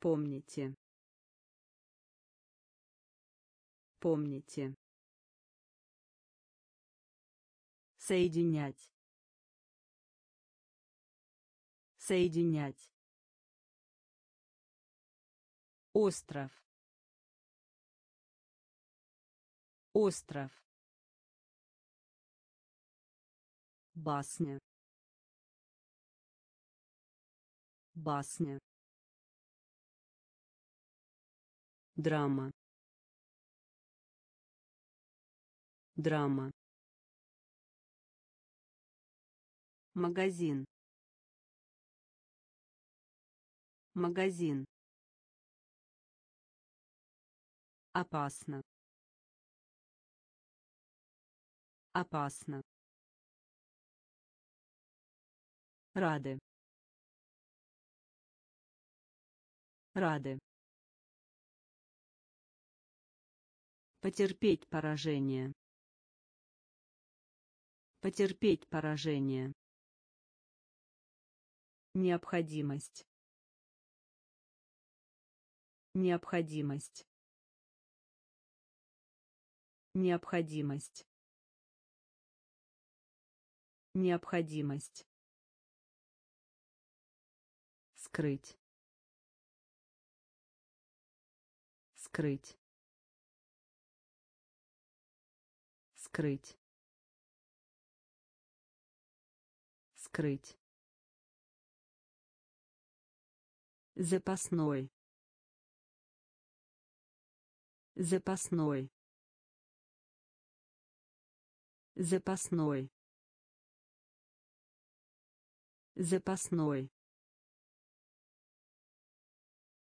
Помните. Помните. Соединять. Соединять. Остров. Остров. Басня. Басня. Драма. Драма. Магазин. Магазин. Опасно. Опасно. Рады. Рады. Потерпеть поражение. Потерпеть поражение. Необходимость. Необходимость. Необходимость. Необходимость. Скрыть. Скрыть. Скрыть. Скрыть. Запасной. Запасной. Запасной. Запасной.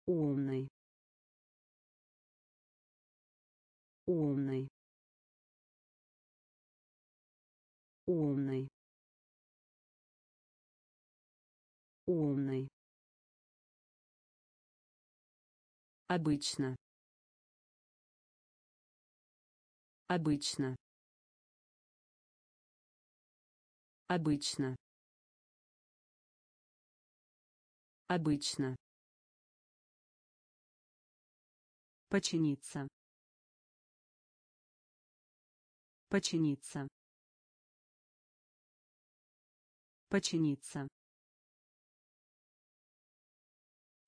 Умный. Умный. Умный. умный обычно обычно обычно обычно Починиться. Починиться. Починиться.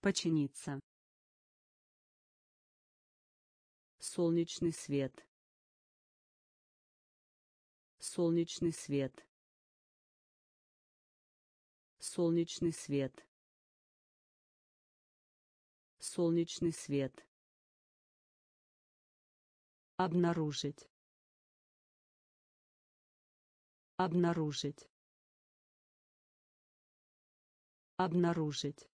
Починиться. Солнечный свет. Солнечный свет. Солнечный свет. Солнечный свет. Обнаружить. Обнаружить. Обнаружить.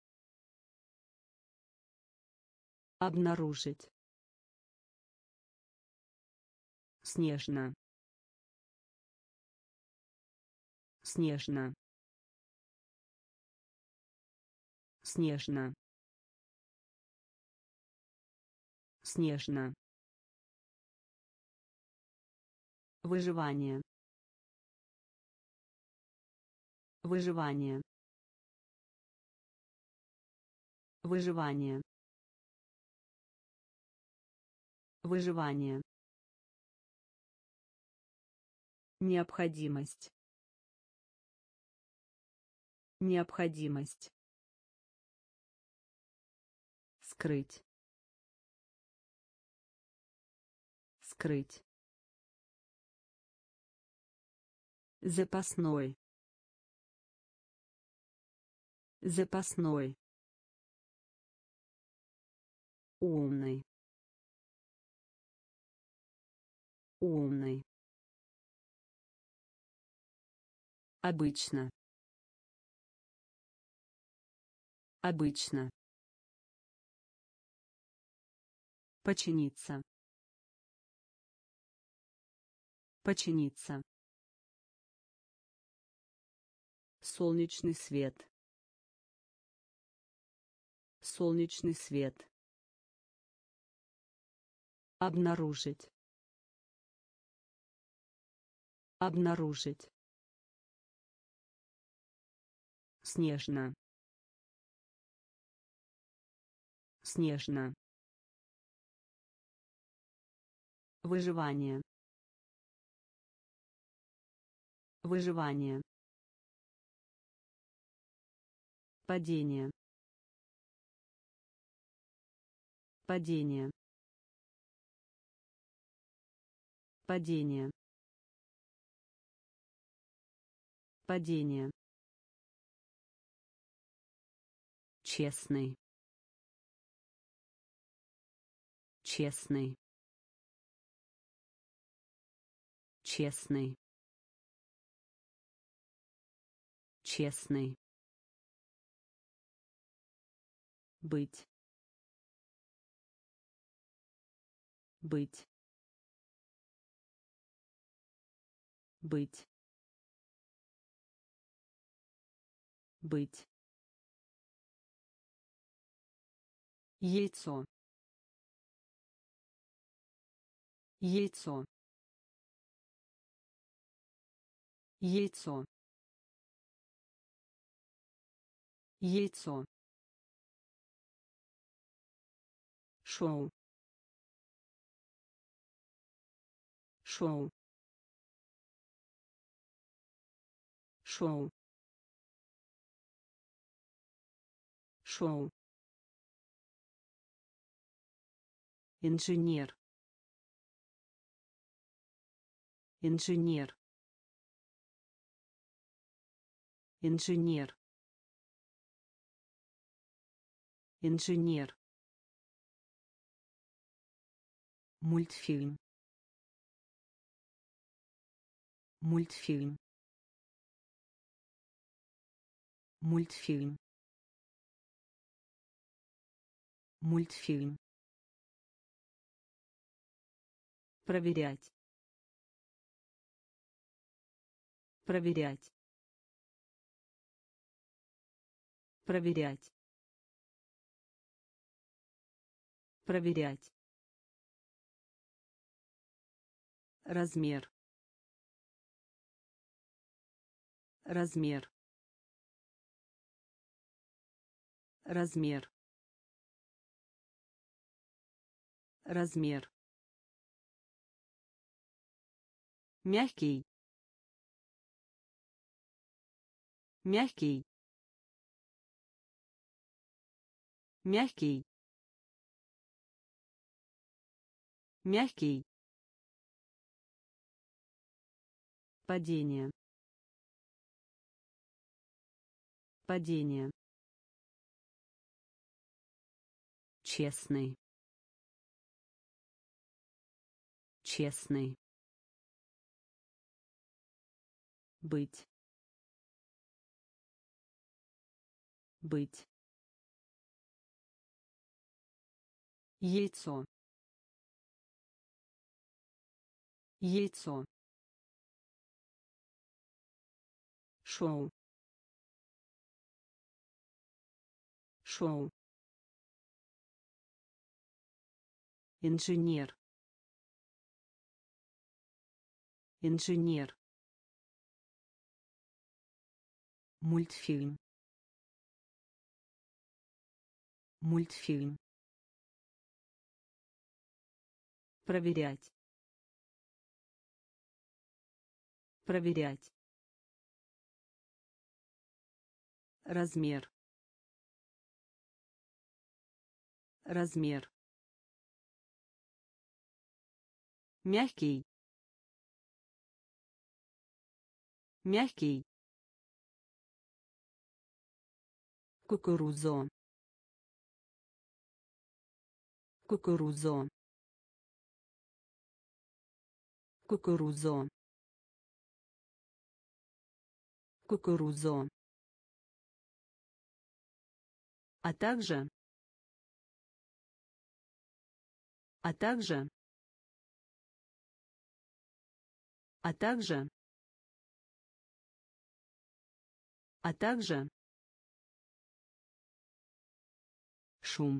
Обнаружить. Снежно. Снежно. Снежно. Снежно. Выживание. Выживание. Выживание. Выживание. Необходимость. Необходимость. Скрыть. Скрыть. Запасной. Запасной. Умный. Умный. Обычно. Обычно. Починиться. Починиться. Солнечный свет. Солнечный свет. Обнаружить. Обнаружить. Снежно. Снежно. Выживание. Выживание. Падение. Падение. Падение. Падение. Честный. Честный. Честный. Честный. быть быть быть быть яйцо. Яйцо. Яйцо. Яйцо. Шоу. Шоу. Шоу. Шоу инженер. Инженер. Инженер. Инженер. Мультфильм. Мультфильм. Мультфильм. Мультфильм проверять. Проверять. Проверять. Проверять. Размер. Размер. Размер. Размер мягкий. Мягкий. Мягкий. Мягкий. Падение. Падение. Честный. Честный быть. Быть. Яйцо. Яйцо. Шоу. Шоу. Инженер. Инженер мультфильм. Мультфильм. Проверять. Проверять. Размер. Размер. Мягкий. Мягкий кукурузо кукурузо кукурузо кукурузо а также а также а также а также шум.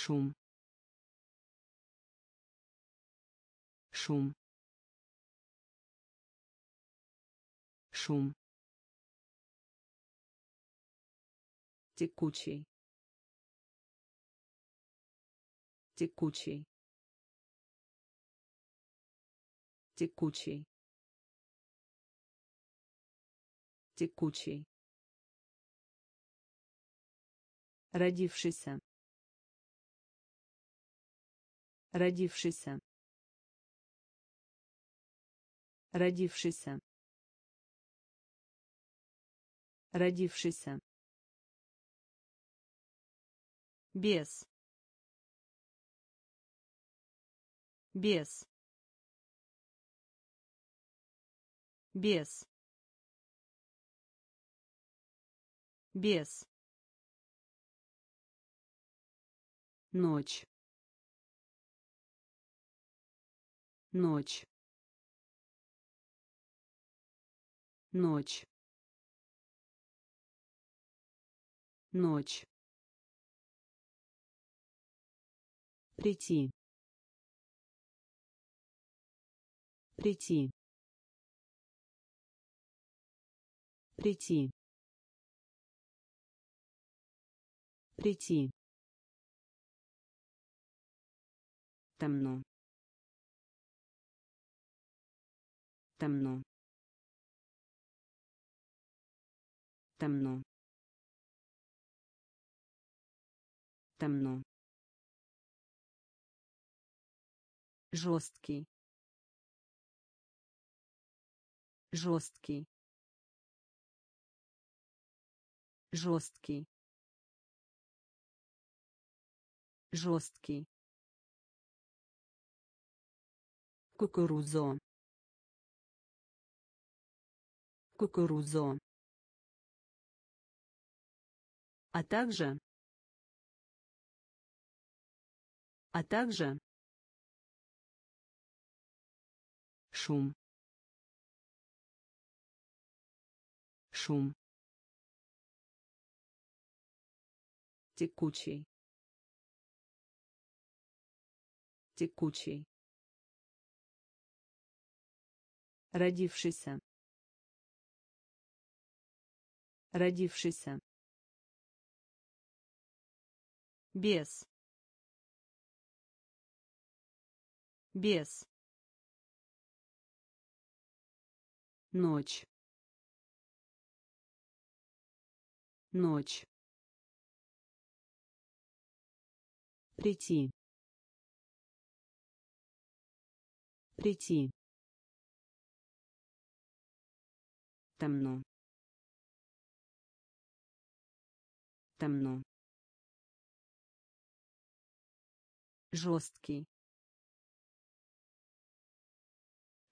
Шум. Шум. Шум. Текучий. Текучий. Текучий. Текучий родившийся. Родившийся. Родившийся. Родившийся. Без без без без ночь. Ночь. Ночь. Ночь. Прийти. Прийти. Прийти. Прийти темно. Темно. Темно. Темно. Жесткий. Жесткий. Жесткий. Жесткий кукурузо кукурузо а также а также шум. Шум. Текучий. Текучий родившийся. Родившийся. Без без ночь. Ночь. Прийти. Прийти темно. Темно. Жесткий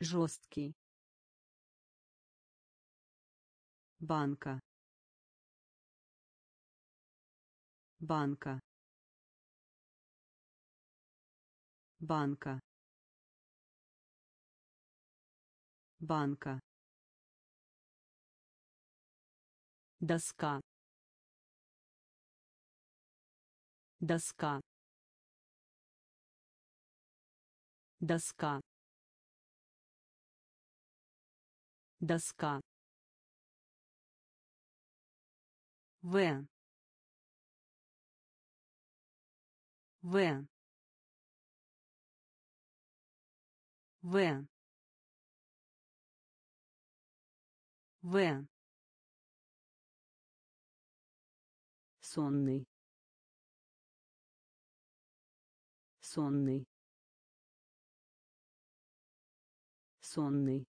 жесткий банка. Банка. Банка. Банка доска доска доска доска В. В. В. В. сонный. Сонный. Сонный.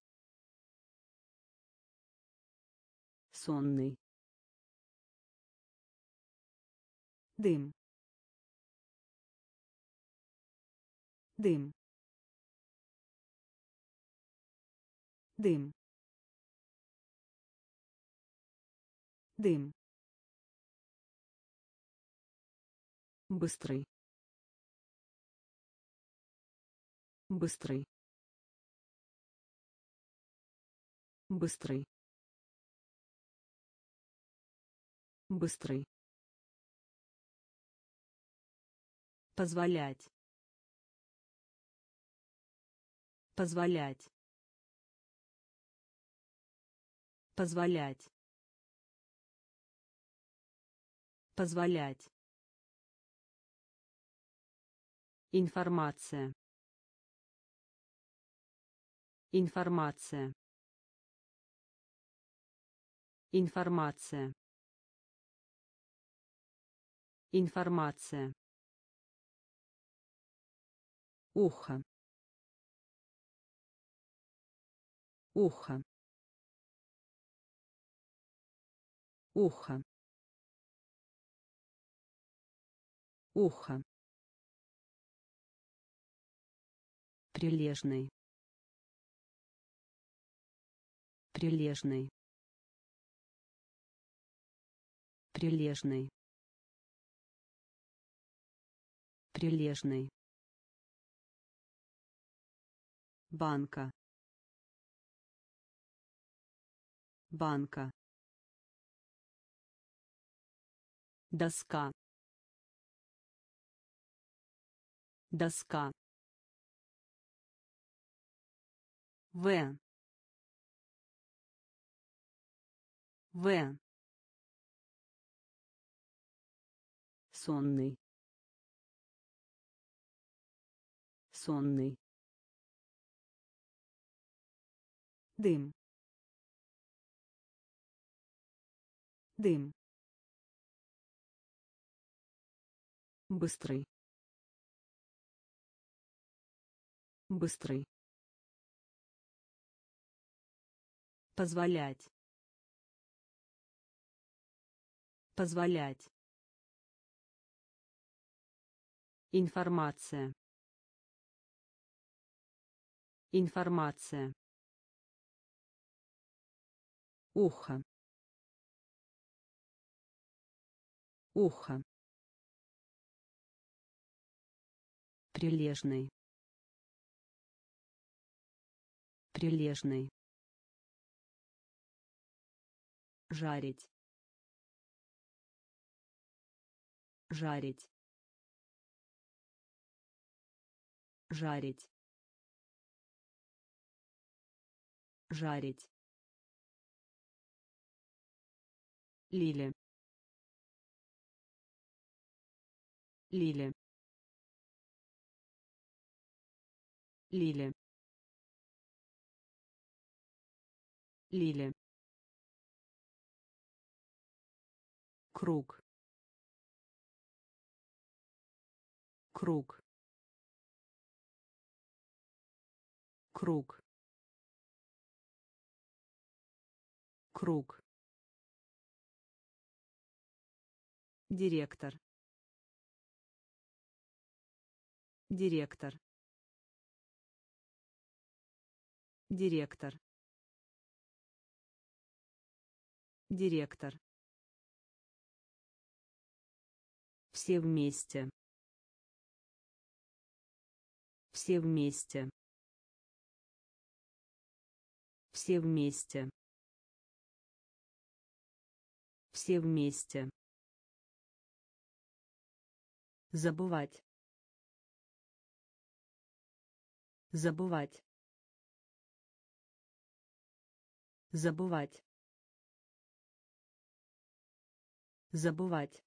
Сонный. Дым. Дым. Дым. Дым быстрый. Быстрый. Быстрый. Быстрый. Позволять. Позволять. Позволять. Позволять информация. Информация. Информация. Информация. Ухо. Ухо. Ухо. Ухо прилежный. Прилежный. Прилежный. Прилежный. Банка. Банка. Доска. Доска В. В. сонный. Сонный. Дым. Дым. Быстрый. Быстрый позволять позволять информация информация ухо ухо прилежный прилежный жарить жарить жарить жарить Лили. Лили. Лили. Лили. Круг. Круг. Круг. Круг. Директор. Директор. Директор. Директор все вместе. Все вместе. Все вместе. Все вместе. Забывать. Забывать. Забывать. Забывать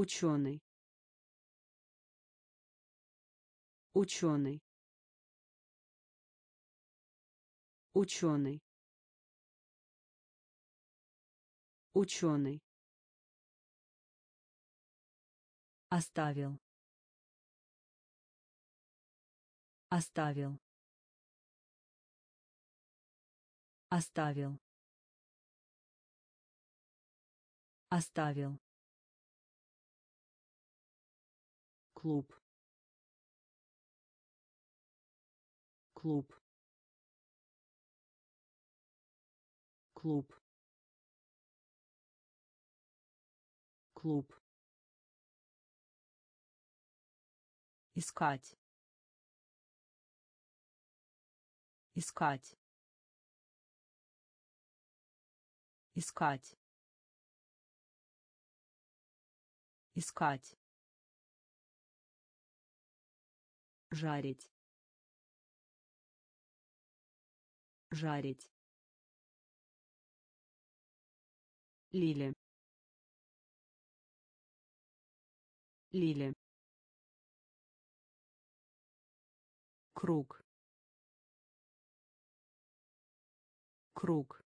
ученый ученый ученый ученый Оставил. Оставил. Оставил. Оставил. Клуб. Клуб. Клуб. Клуб. искать искать искать искать жарить. Жарить. Лили. Лили. круг. Круг.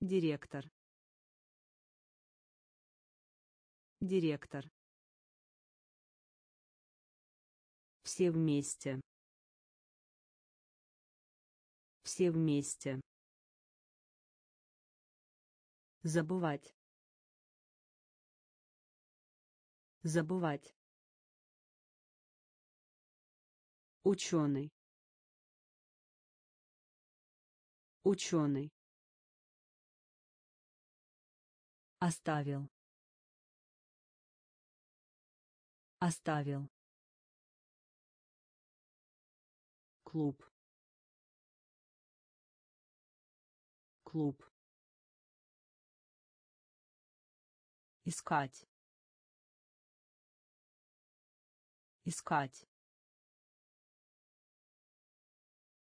Директор. Директор все вместе. Все вместе. Забывать. Забывать. Ученый. Ученый. Оставил. Оставил клуб. Клуб. Искать. Искать